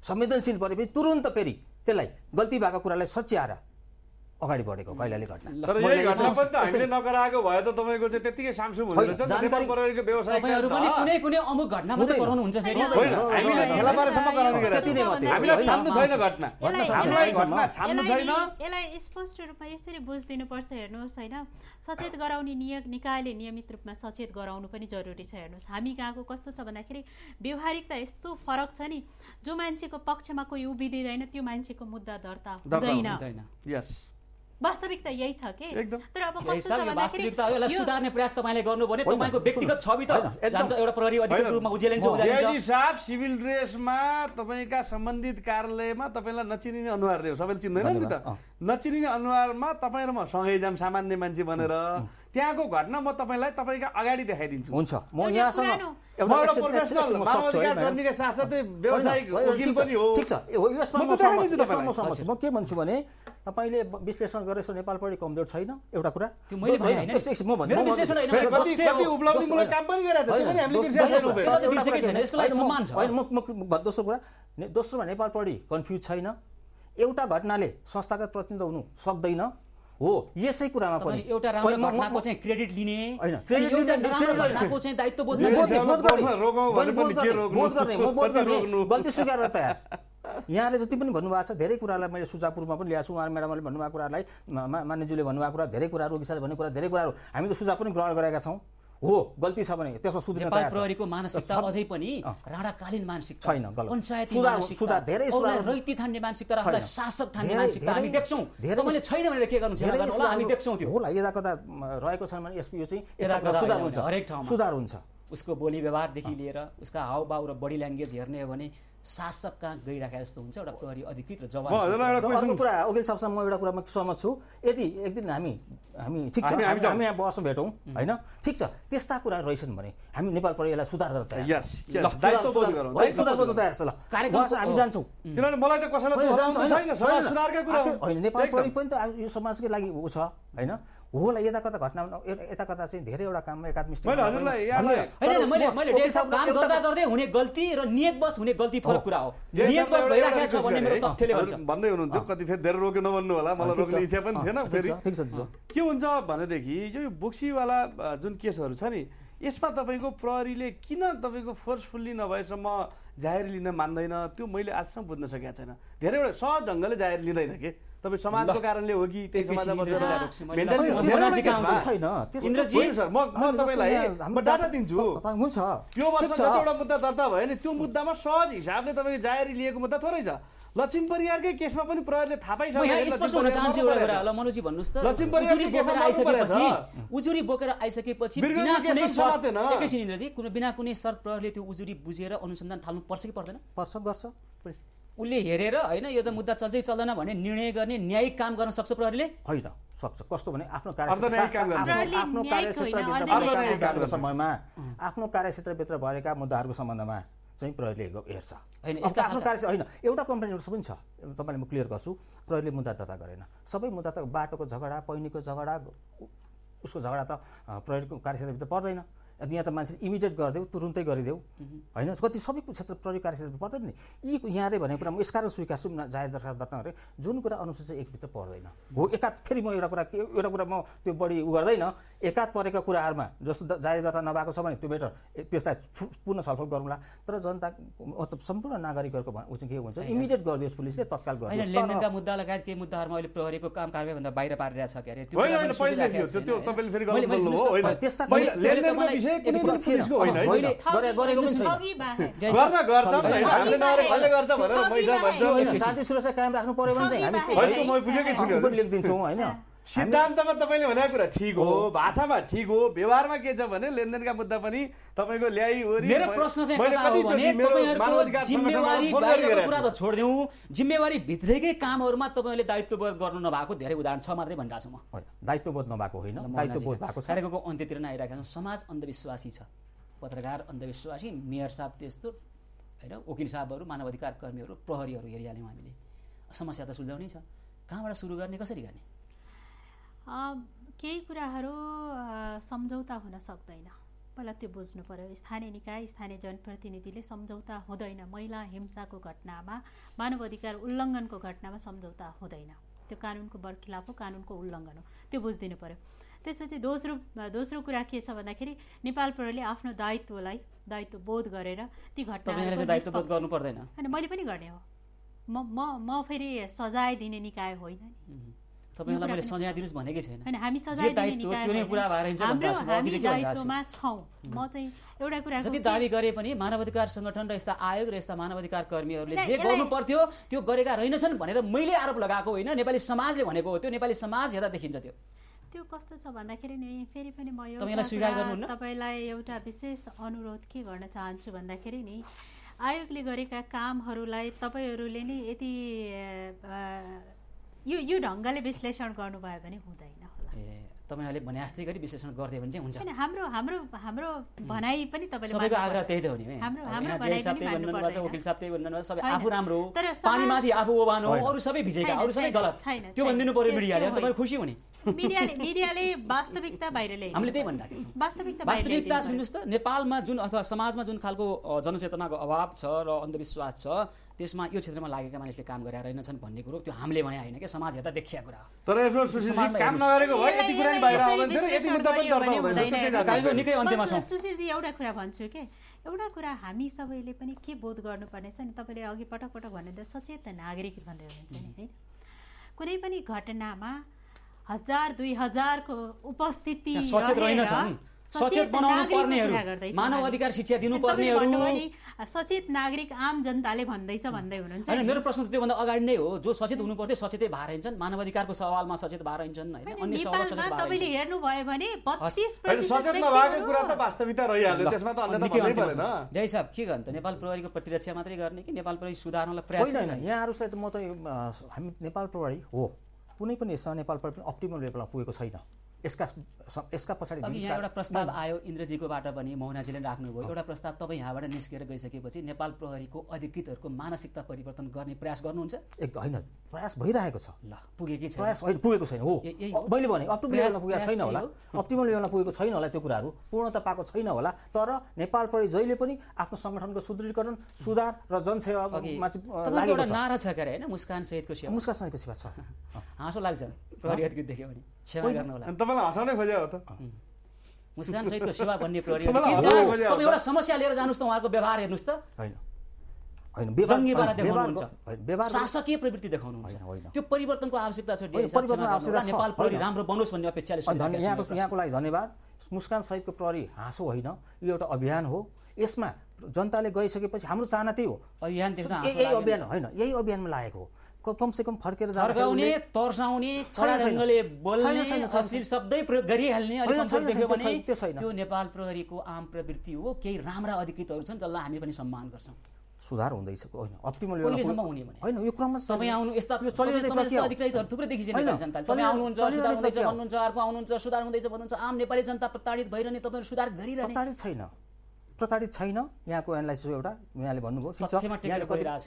संवेदनशील परेपछि तुरुन्त फेरि त्यसलाई गल्ती भएको कुरालाई सच्याएर अगाडि बढेको कैलाली घटना। यसलाई- स्पष्ट रूपमा यसरी बुझिदिनुपर्छ हेर्नुहोस् होइन। सचेत गराउने निय निकायले नियमित रूपमा सचेत गराउनु पनि जरुरी छ हेर्नुहोस्। हामी कहाँको कस्तो छ भन्दाखेरि व्यवहारिकता यस्तो फरक छ नि जो मान्छेको पक्षमा कोही उभिँदैन त्यो मान्छेको मुद्दा दर्ता हुँदैन। हुँदैन। यस वास्तविकता यही छ कि। तर अब कस्तो सब छ वास्तविकता हो यसलाई सुधार्ने प्रयास तपाईँले गर्नु भने तपाईँको व्यक्तिगत। छवि त। जान्छ एउटा प्रहरी होइन, रूपमा उज्यालिन्छ डिआइजी साहब सिभिल ड्रेसमा तपाईँका सम्बन्धित कार्यालयमा तपाईँलाई नचिनिने अनुहारले हो सबैले चिन्दैन नि त। नचिनिने अनुहारमा तपाईँ र म सँगै जाम सामान्य मान्छे भनेर त्यहाँको घटना म तपाईँलाई तपाईँका अगाडि देखाइदिन्छु। हुन्छ। म यहाँसँग म के भन्छु भने तपाईँले विश्लेषण गरेर यसो नेपाल प्रहरी कमजोर छैन? एउटा कुरा। दोस्रो- कुरा छैन, के यसको लागि होइन, म- सम्मान छ। होइन, म- म- म- दोस्रो कुरा। ने- दोस्रोमा नेपाल प्रहरी कन्फ्युज छैन। एउटा घटनाले संस्थागत प्रतिनिधित्व हुनु सक्दैन। हो यसै कुरामा पनि। एउटा राम्रो घटनाको चाहिँ क्रेडिट लिने? गल्ती स्वीकार तयार। यहाँले जति पनि भन्नुभएको छ धेरै कुरालाई मैले सुझावपूर्वमा पनि ल्याएको छु। उहाँ म्याडमले भन्नुभएको कुरालाई मान्यज्यूले भन्नुभएको कुरा धेरै कुराहरू विशालले भन्ने कुरा धेरै कुराहरू हामी त सुझाव पनि ग्रहण गरेका छौँ। हो गल्ती छ भने त्यसमा सुध्रिन नेपाल। प्रहरीको मानसिकता अझै पनि। राणाकालीन मानसिकता छैन। पञ्चायती सुधार- मानसिकता सुधार, धेरै सुधार- रैती ठान्ने मानसिकता र शासक ठान्ने मानसिकता हामी देख्छौँ तपाईँले छैन भनेर के गर्नु होला हामी सुधार- देख्छौँ त्यो होला यता कता रहेको छ भने यो चाहिँ यता सुधार हुन्छ हरेक ठाउँमा। सुधार हुन्छ उसको बोली व्यवहारदेखि लिएर उसका हावभाव र बडी ल्याङ्ग्वेज हेर्ने हो भने शासक कहाँ गइराखे जस्तो हुन्छ एउटा प्रहरी अधिकृत र जवान कुरा वकिल साहबसँग म एउटा कुरामा सहमत छु। यदि एक दिन हामी हामी ठिक छ हामी- यहाँ बसमा भेटौँ होइन? ठिक छ त्यस्ता कुरा रहेछन् भने हामी नेपाल प्रहरी यसलाई सुधार गर्न तयार छौँ। ल। हामी जान्छौँ। होइन, नेपाल। प्रहरी पनि त यो समाजकै लागि ऊ छ होइन? होला यता कता घटना यता कता चाहिँ धेरैवटा काममा डेढ साल काम गर्दा गर्दा हुने गल्ती र नियतवश हुने गल्ती फरक। कुरा हो सबलाई एउटा भइराखेको छ भन्ने मेरो। तथ्यले भन्छ भन्दै हुनुहुन्थ्यो कति फेरि धेरै रोक्यो नभन्नु होला मलाई। रोक्ने इच्छा पनि थिएन फेरि। के हुन्छ भनेदेखि यो बोक्सीवाला जुन केसहरू छ नि यसमा तपाईँको प्रहरीले किन तपाईँको फोर्सफुल्ली नभएसम्म जाहेर लिन मान्दैन? त्यो मैले आजसम्म बुझ्न सकेको छैन। धेरैवटा सहज ढङ्गले जाहेर लिँदैन के? तपाईँ समाजको। कारणले हो कि त्यही समाजमा म- डाटा दिन्छु। यो वर्ष मुद्दा दर्ता भयो नि त्यो मुद्दामा सहज हिसाबले तपाईँको जाहेरी लिएको मुद्दा थोरै छ। लक्ष्मी परिवारकै केसमा पनि प्रहरीले थाहा पाइसक्यो स्पष्ट हुन चाहन्छु एउटा कुरा। ल मनोजी भन्नुहोस् त। लक्ष्मी परिवारको उजुरी बोकेर। आइसकेपछि। एकैछिन इन्द्रजी कुनै बिना कुनै शर्त प्रहरीले त्यो उजुरी बुझेर अनुसन्धान थाल्नु पर्छ कि पर्दैन? पर्छ गर्छ। उसले हेरेर होइन यो त मुद्दा चल्छै चल्दैन भन्ने निर्णय गर्ने न्यायिक काम गर्न सक्छ प्रहरीले? होइन सक्छ। कस्तो भने आफ्नो आफ्नो कार्यक्षेत्रभित्र भएका मुद्दाहरूको सम्बन्धमा चाहिँ प्रहरीले हेर्छ। होइन, यस्ता आफ्नो कार्य होइन एउटा कम्प्लेन पनि छ। तपाईँले म क्लियर गर्छु प्रहरीले मुद्दा दर्ता गरेन। सबै मुद्दा त बाटोको झगडा पहिनीको झगडा उसको झगडा त प्रहरीको कार्यक्षेत्रभित्र पर्दैन। यहाँ त मान्छे इमिडिएट गरिदेऊ तुरुन्तै गरिदेऊ। होइन कति सबै क्षेत्र प्रहरी कार्यक्षेत्र पर्दैन नि यी यहाँले भनेको कुरा म यसकारण स्वीकार्छु न जाहेर दरखास्त दर्ता गरेँ। जुन कुरा अनुसूची एकभित्र पर्दैन। हो एकात फेरि म एउटा कुरा के- एउटा कुरा म त्यो बढी उ गर्दैन। एकात परेका कुराहरूमा जस्तो जारी दर्ता नभएको छ भने त्यो बेटर। त्यसलाई पुनः छलफल गरौँला। तर जनता मतलब सम्पूर्ण नागरिकहरूको भन- ऊ चाहिँ के हुन्छ? इमिडिएट गरिदियोस् पुलिसले तत्काल होइन गरिदियोस् लेनदेनका तर- मुद्दा लगायत केही मुद्दाहरूमा अहिले प्रहरीको काम कारवाहीभन्दा बाहिर पारिरहेको छ के अरे? त्यो शान्ति सुरक्षा कायम राख्नु पर्यो भने चाहिँ हामी लेखिदिन्छौँ होइन। सिद्धान्तमा तपाईँले भनेको कुरा ठिक हो भाषामा ठिक हो व्यवहारमा के छ भने लेनदेनका मुद्दा पनि तपाईँको ल्याइ मेरो प्रश्न चाहिँ छोडिदिउँ। जिम्मेवारी भित्रैकै कामहरूमा तपाईँले दायित्वबोध गर्नु नभएको धेरै उदाहरण छ मात्रै भनिरहेको छु म। दायित्वबोध नभएको होइन दायित्वबोध भएको छ। कार्यक्रमको अन्त्यतिर नै आइरहेका छौँ। समाज अन्धविश्वासी छ। पत्रकार अन्धविश्वासी मेयर साहब त्यस्तो होइन वकिल साहबहरू मानवाधिकार कर्मीहरू प्रहरीहरू हेरिहाल्यौँ हामीले। समस्या त सुल्झाउनै छ। कहाँबाट सुरु गर्ने कसरी गर्ने? केही कुराहरू सम्झौता हुन सक्दैन। पहिला त्यो बुझ्नु पर्यो। स्थानीय निकाय स्थानीय जनप्रतिनिधिले सम्झौता हुँदैन। महिला हिंसाको घटनामा मानव अधिकार उल्लङ्घनको घटनामा सम्झौता हुँदैन। त्यो कानुनको बरखिलाफ हो कानुनको उल्लङ्घन हो। त्यो बुझिदिनु पर्यो। त्यसपछि दोस्रो दोस्रो कुरा के छ भन्दाखेरि नेपाल प्रहरीले आफ्नो दायित्वलाई दायित्व बोध गरेर ती पर्दैन। होइन मैले पनि गर्ने हो। म म म फेरि सजाय दिने निकाय होइन नि। तपाईँहरूलाई मैले सजाय दिनुहोस् भनेकै छैन। जति दावी गरे पनि मानवाधिकार सङ्गठन र यस्ता आयोग र यस्ता मानवाधिकार कर्मीहरूले जे गर्नु पर्थ्यो त्यो गरेका रहेनछन् भनेर मैले आरोप लगाएको होइन। नेपाली समाजले भनेको हो त्यो नेपाली समाज हेर्दा देखिन्छ त्यो। त्यो कस्तो छ भन्दाखेरि नि फेरि पनि म एउटा? तपाईँलाई एउटा विशेष अनुरोध के गर्न चाहन्छु भन्दाखेरि नि आयोगले गरेका कामहरूलाई तपाईँहरूले नि यति यो यो ढङ्गले विश्लेषण गर्नुभयो भने हुँदैन होला ए तपाईँहरूले भने जस्तै गरी विश्लेषण गरिदियो भने चाहिँ हुन्छ हाम्रो हाम्रो हाम्रो भनाइ पनि तपाईँले सबैको आग्रह त्यही त हो नि हाम्रो- हाम्रो भनाइ पनि। वकिल साहब त्यही भन्नुभएको छ। आफू राम्रो हो पानीमाथि आफू ओभानो हो। अरू सबै भिजेका अरू सबै गलत छैन, त्यो। भनिदिनु पर्यो मिडियाले होइन। खुसी हुने मिडियाले मिडियाले वास्तविकता बाहिर ल्याइ हामीले त्यही भनिराखेको छौँ वास्तविकता बाहिर वास्तविकता सुन्नुहोस् त नेपालमा जुन अथवा समाजमा जुन खालको जनचेतनाको अभाव छ र अन्धविश्वास छ त्यसमा यो क्षेत्रमा लागेका मानिसले काम गरेका रहेनछन् भन्ने कुरो त्यो हामीले भने होइन कि? समाज हेर्दा देखिया कुरा हो। तर सुशीलजी निकै अन्त्यमा छौँ। एउटा कुरा भन्छु के? एउटा कुरा हामी सबैले पनि के बोध गर्नुपर्ने छ नि? तपाईँले अघि पटक पटक भन्नुहुँदा सचेत नागरिक भन्दै हुनुहुन्छ नि होइन कुनै पनि घटनामा हजार दुई हजारको उपस्थिति सचेत बनाउनु पर्नेहरू, मानव। अधिकार शिक्षा दिनुपर्नेहरू। सचेत नागरिक आम जनताले भन्दैछ भन्दै हुनुहुन्छ। होइन। मेरो प्रश्न त त्योभन्दा अगाडि नै हो। जो सचेत हुनु पर्थ्यो सचेतै भएर हिँड्छन् मानव अधिकारको सवालमा सचेत भएर हिँड्छन् होइन? अन्य सचेत तपाईँले हेर्नुभयो भने बत्तिस सचेत नभएको कुरा त वास्तविकता रहिहाल्यो। त्यसमा त अन्य परेन। जय साहब के गर्नु त? नेपाल प्रहरीको प्रतिरक्षा मात्रै गर्ने कि नेपाल प्रहरी सुधार्नलाई प्रयास होइन? यहाँहरूलाई त म त हामी नेपाल प्रहरी हो। कुनै पनि यसमा नेपाल प्रहरी पनि अप्टिमल लेभलमा पुगेको छैन। यसका यसका पछाडि यहाँ एउटा प्रस्ताव आयो इन्द्रजीकोबाट पनि मोहनाजीले राख्नुभयो। एउटा प्रस्ताव तपाईँ यहाँबाट निस्केर गइसकेपछि नेपाल प्रहरीको अधिकृतहरूको मानसिकता परिवर्तन गर्ने प्रयास गर्नुहुन्छ? एक होइन प्रयास भइरहेको छ। ल पुगेकै छैन। प्रयास अहिले पुगेको छैन। हो। मैले भने अप्टिमल प्रयास- लेभलमा पुगेको छैन होला। हो। अप्टिमल लेभलमा पुगेको छैन होला त्यो कुराहरू। पूर्णता पाएको छैन होला। तर नेपाल प्रहरी जहिले पनि आफ्नो सङ्गठनको सुदृढीकरण सुधार र जनसेवामा एउटा छ। नारा छ के अरे होइन? मुस्कान सहितको सेवा। मुस्का सङ्घको सेवा छ। (laughs) हाँसो लाग्छ। प्रहरी अधिकृत देख्यो भने। क्षमा गर्नु होला। तपाईँलाई हँसाउनै खोज्यो हो त मुस्कान सहितको सेवा भन्ने प्रहरी तपाईँ एउटा समस्या लिएर जानुहोस् त उहाँको व्यवहार हेर्नुहोस् त। होइन। शासकीय प्रवृत्ति देखाउनुहुन्छ। त्यो परिवर्तनको आवश्यकता छ नेपाल प्रहरी। राम्रो बनोस् भन्ने अपेक्षाले यहाँको लागि धन्यवाद। मुस्कान सहितको प्रहरी हाँसो होइन। यो एउटा अभियान हो। यसमा जनताले गइसकेपछि हाम्रो चाहना त्यही हो। अभियान यही अभियान होइन। यही अभियानमा लागेको हो। कमसेकम फर्केर फर्काउने तर्साउने। ढङ्गले छैन, बोल्ने। अश्लील शब्दै प्रयोग गरिहाल्ने देख्यो भने त्यो नेपाल प्रहरीको आम प्रवृत्ति हो केही राम्रा अधिकृतहरू छन् जसलाई हामी पनि सम्मान गर्छौँ सुधार हुँदैछ होइन अप्टिमल हुने? होइन यो क्रममा तपाईँ आउनु यस्ता। अधिकारीहरू थुप्रै देखिन्छ जनताले तपाईँ चलिरहने- आउनुहुन्छ सुधार हुँदैछ। भन्नुहुन्छ अर्को आउनुहुन्छ सुधार हुँदैछ भन्नुहुन्छ आम नेपाली जनता प्रताडित भइरहने तपाईँहरू सुधार गरिरहने प्रताडित छैन प्रताडित छैन। यहाँको एनालाइसिस हो एउटा। यहाँले भन्नुभयो।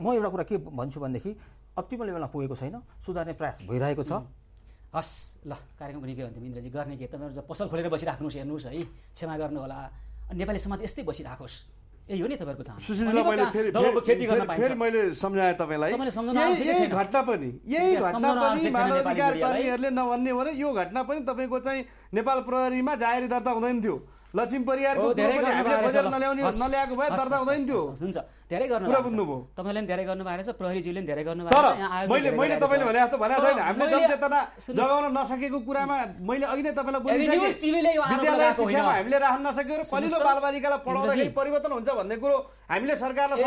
म एउटा कुरा के भन्छु भनेदेखि अप्टिमल लेभलमा पुगेको छैन सुधार्ने प्रयास भइरहेको छ। हस् ल कार्यक्रम निकै भन्थ्यो इन्द्रजी गर्ने के? तपाईँहरू पसल खोलेर बसिराख्नुहोस् हेर्नुहोस् है। क्षमा गर्नु होला नेपाली समाज यस्तै बसिराखोस्। यही हो नि तपाईँहरूको फेरि मैले सम्झाएँ तपाईँलाई। घटना पनि यही घटना पनि मानव अधिकार। कर्मीहरूले नभन्ने भने यो घटना पनि तपाईँको चाहिँ नेपाल प्रहरीमा जाहेरी दर्ता हुँदैन थियो। लक्ष्मी परिवारको हो, कुरो धेरै पनि गर्नु हामीले भएको बजेट रहेछ ल। नल्याउने हस्, नल्याएको भए दर्ता हुँदैन थियो हुन्छ धेरै गर्नु छ। बुझ्नुभयो। तपाईँले पनि धेरै गर्नुभएको रहेछ प्रहरीज्यूले पनि धेरै गर्नुभएको तर मैले मैले तपाईँले। भने जस्तो भनेको छैन हामीले मैले- जनचेतना जगाउन नसकेको कुरामा मैले अघि नै तपाईँलाई बोलिसकेँ विद्यालय शिक्षामा। हामीले राख्न नसकेको र त, बालबालिकालाई पढाउँदाखेरि। परिवर्तन हुन्छ भन्ने कुरो हामीले सरकारलाई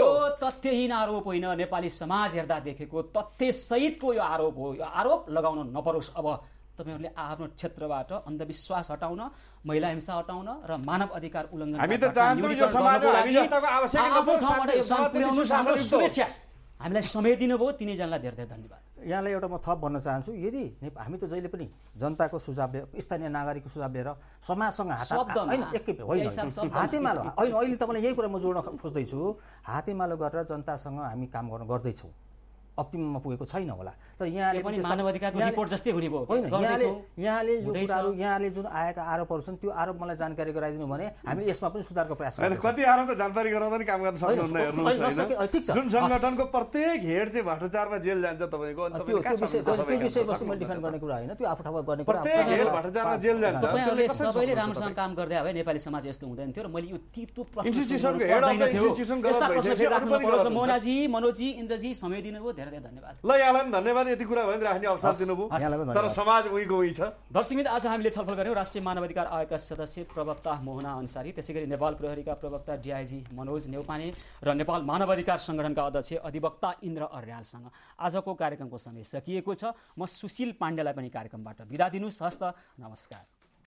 यो हो तथ्यहीन आरोप होइन नेपाली समाज हेर्दा देखेको तथ्य सहितको यो आरोप हो यो आरोप लगाउन नपरोस् अब तपाईँहरूले आफ्नो क्षेत्रबाट अन्धविश्वास हटाउन महिला हिंसा हटाउन र मानव अधिकार उल्लङ्घन शुभेच्छा हामीलाई समय दिनुभयो तिनैजनालाई धेरै धेरै धन्यवाद। यहाँलाई एउटा म थप भन्न चाहन्छु यदि हामी त जहिले पनि जनताको सुझाव लिएर स्थानीय नागरिकको सुझाव लिएर समाजसँग। होइन एकै होइन। हातेमालो होइन अहिले तपाईँलाई यही कुरा म जोड्न खोज्दैछु। हातेमालो गरेर जनतासँग हामी काम गर्न गर्दैछौँ। अप्टिमममा पुगेको छैन होला तर यहाँले पनि त्यस्ता- मानव अधिकारको यहाँले- रिपोर्ट जस्तै हुने भयो होइन यहाँले यहाँले यो। कुराहरू यहाँले जुन आएका आरोपहरू छन् त्यो आरोप मलाई जानकारी गराइदिनु भने हामी यसमा पनि सुधारको प्रयास कति आरोप त जानकारी गराउँदा नि काम गर्न होइन, सक्नुहुन्न होइन, हेर्नुहोस् नसके- होइन ठिक छ। जुन सङ्गठनको प्रत्येक हेड चाहिँ भ्रष्टाचारमा जेल जान्छ तपाईँको अनि त्यो तपाईँले त्यो कहाँ विषय सक्नुहुन्छ त्यो विषय तपाईँ? वस्तु मैले डिफेन्ड गर्ने कुरा होइन त्यो आफू ठाउँमा गर्ने कुरा भ्रष्टाचारमा जेल जान्छ तपाईँहरूले सबैले सक्नुहुन्छ राम्रोसँग? काम गर्दै भए नेपाली समाज यस्तो हुँदैन थियो र मैले यो तितो प्रश्न। मोनाजी मनोजी इन्द्रजी समय दिनुभयो धेरै धेरै धन्यवाद। ल यहाँलाई पनि धन्यवाद। यति कुरा भने राख्ने अवसर दिनुभयो। तर। समाज उहीको उही छ। दर्शकमित आज हामीले छलफल गऱ्यौँ राष्ट्रिय मानवाधिकार आयोगका सदस्य प्रवक्ता मोहना अन्सारी। त्यसै गरी नेपाल प्रहरीका प्रवक्ता डिआइजी मनोज नेउपाने र नेपाल मानवाधिकार सङ्गठनका अध्यक्ष अधिवक्ता इन्द्र अर्यालसँग आजको कार्यक्रमको समय सकिएको छ। म सुशील पाण्डेलाई पनि कार्यक्रमबाट बिदा दिनुहोस्। हस्त नमस्कार।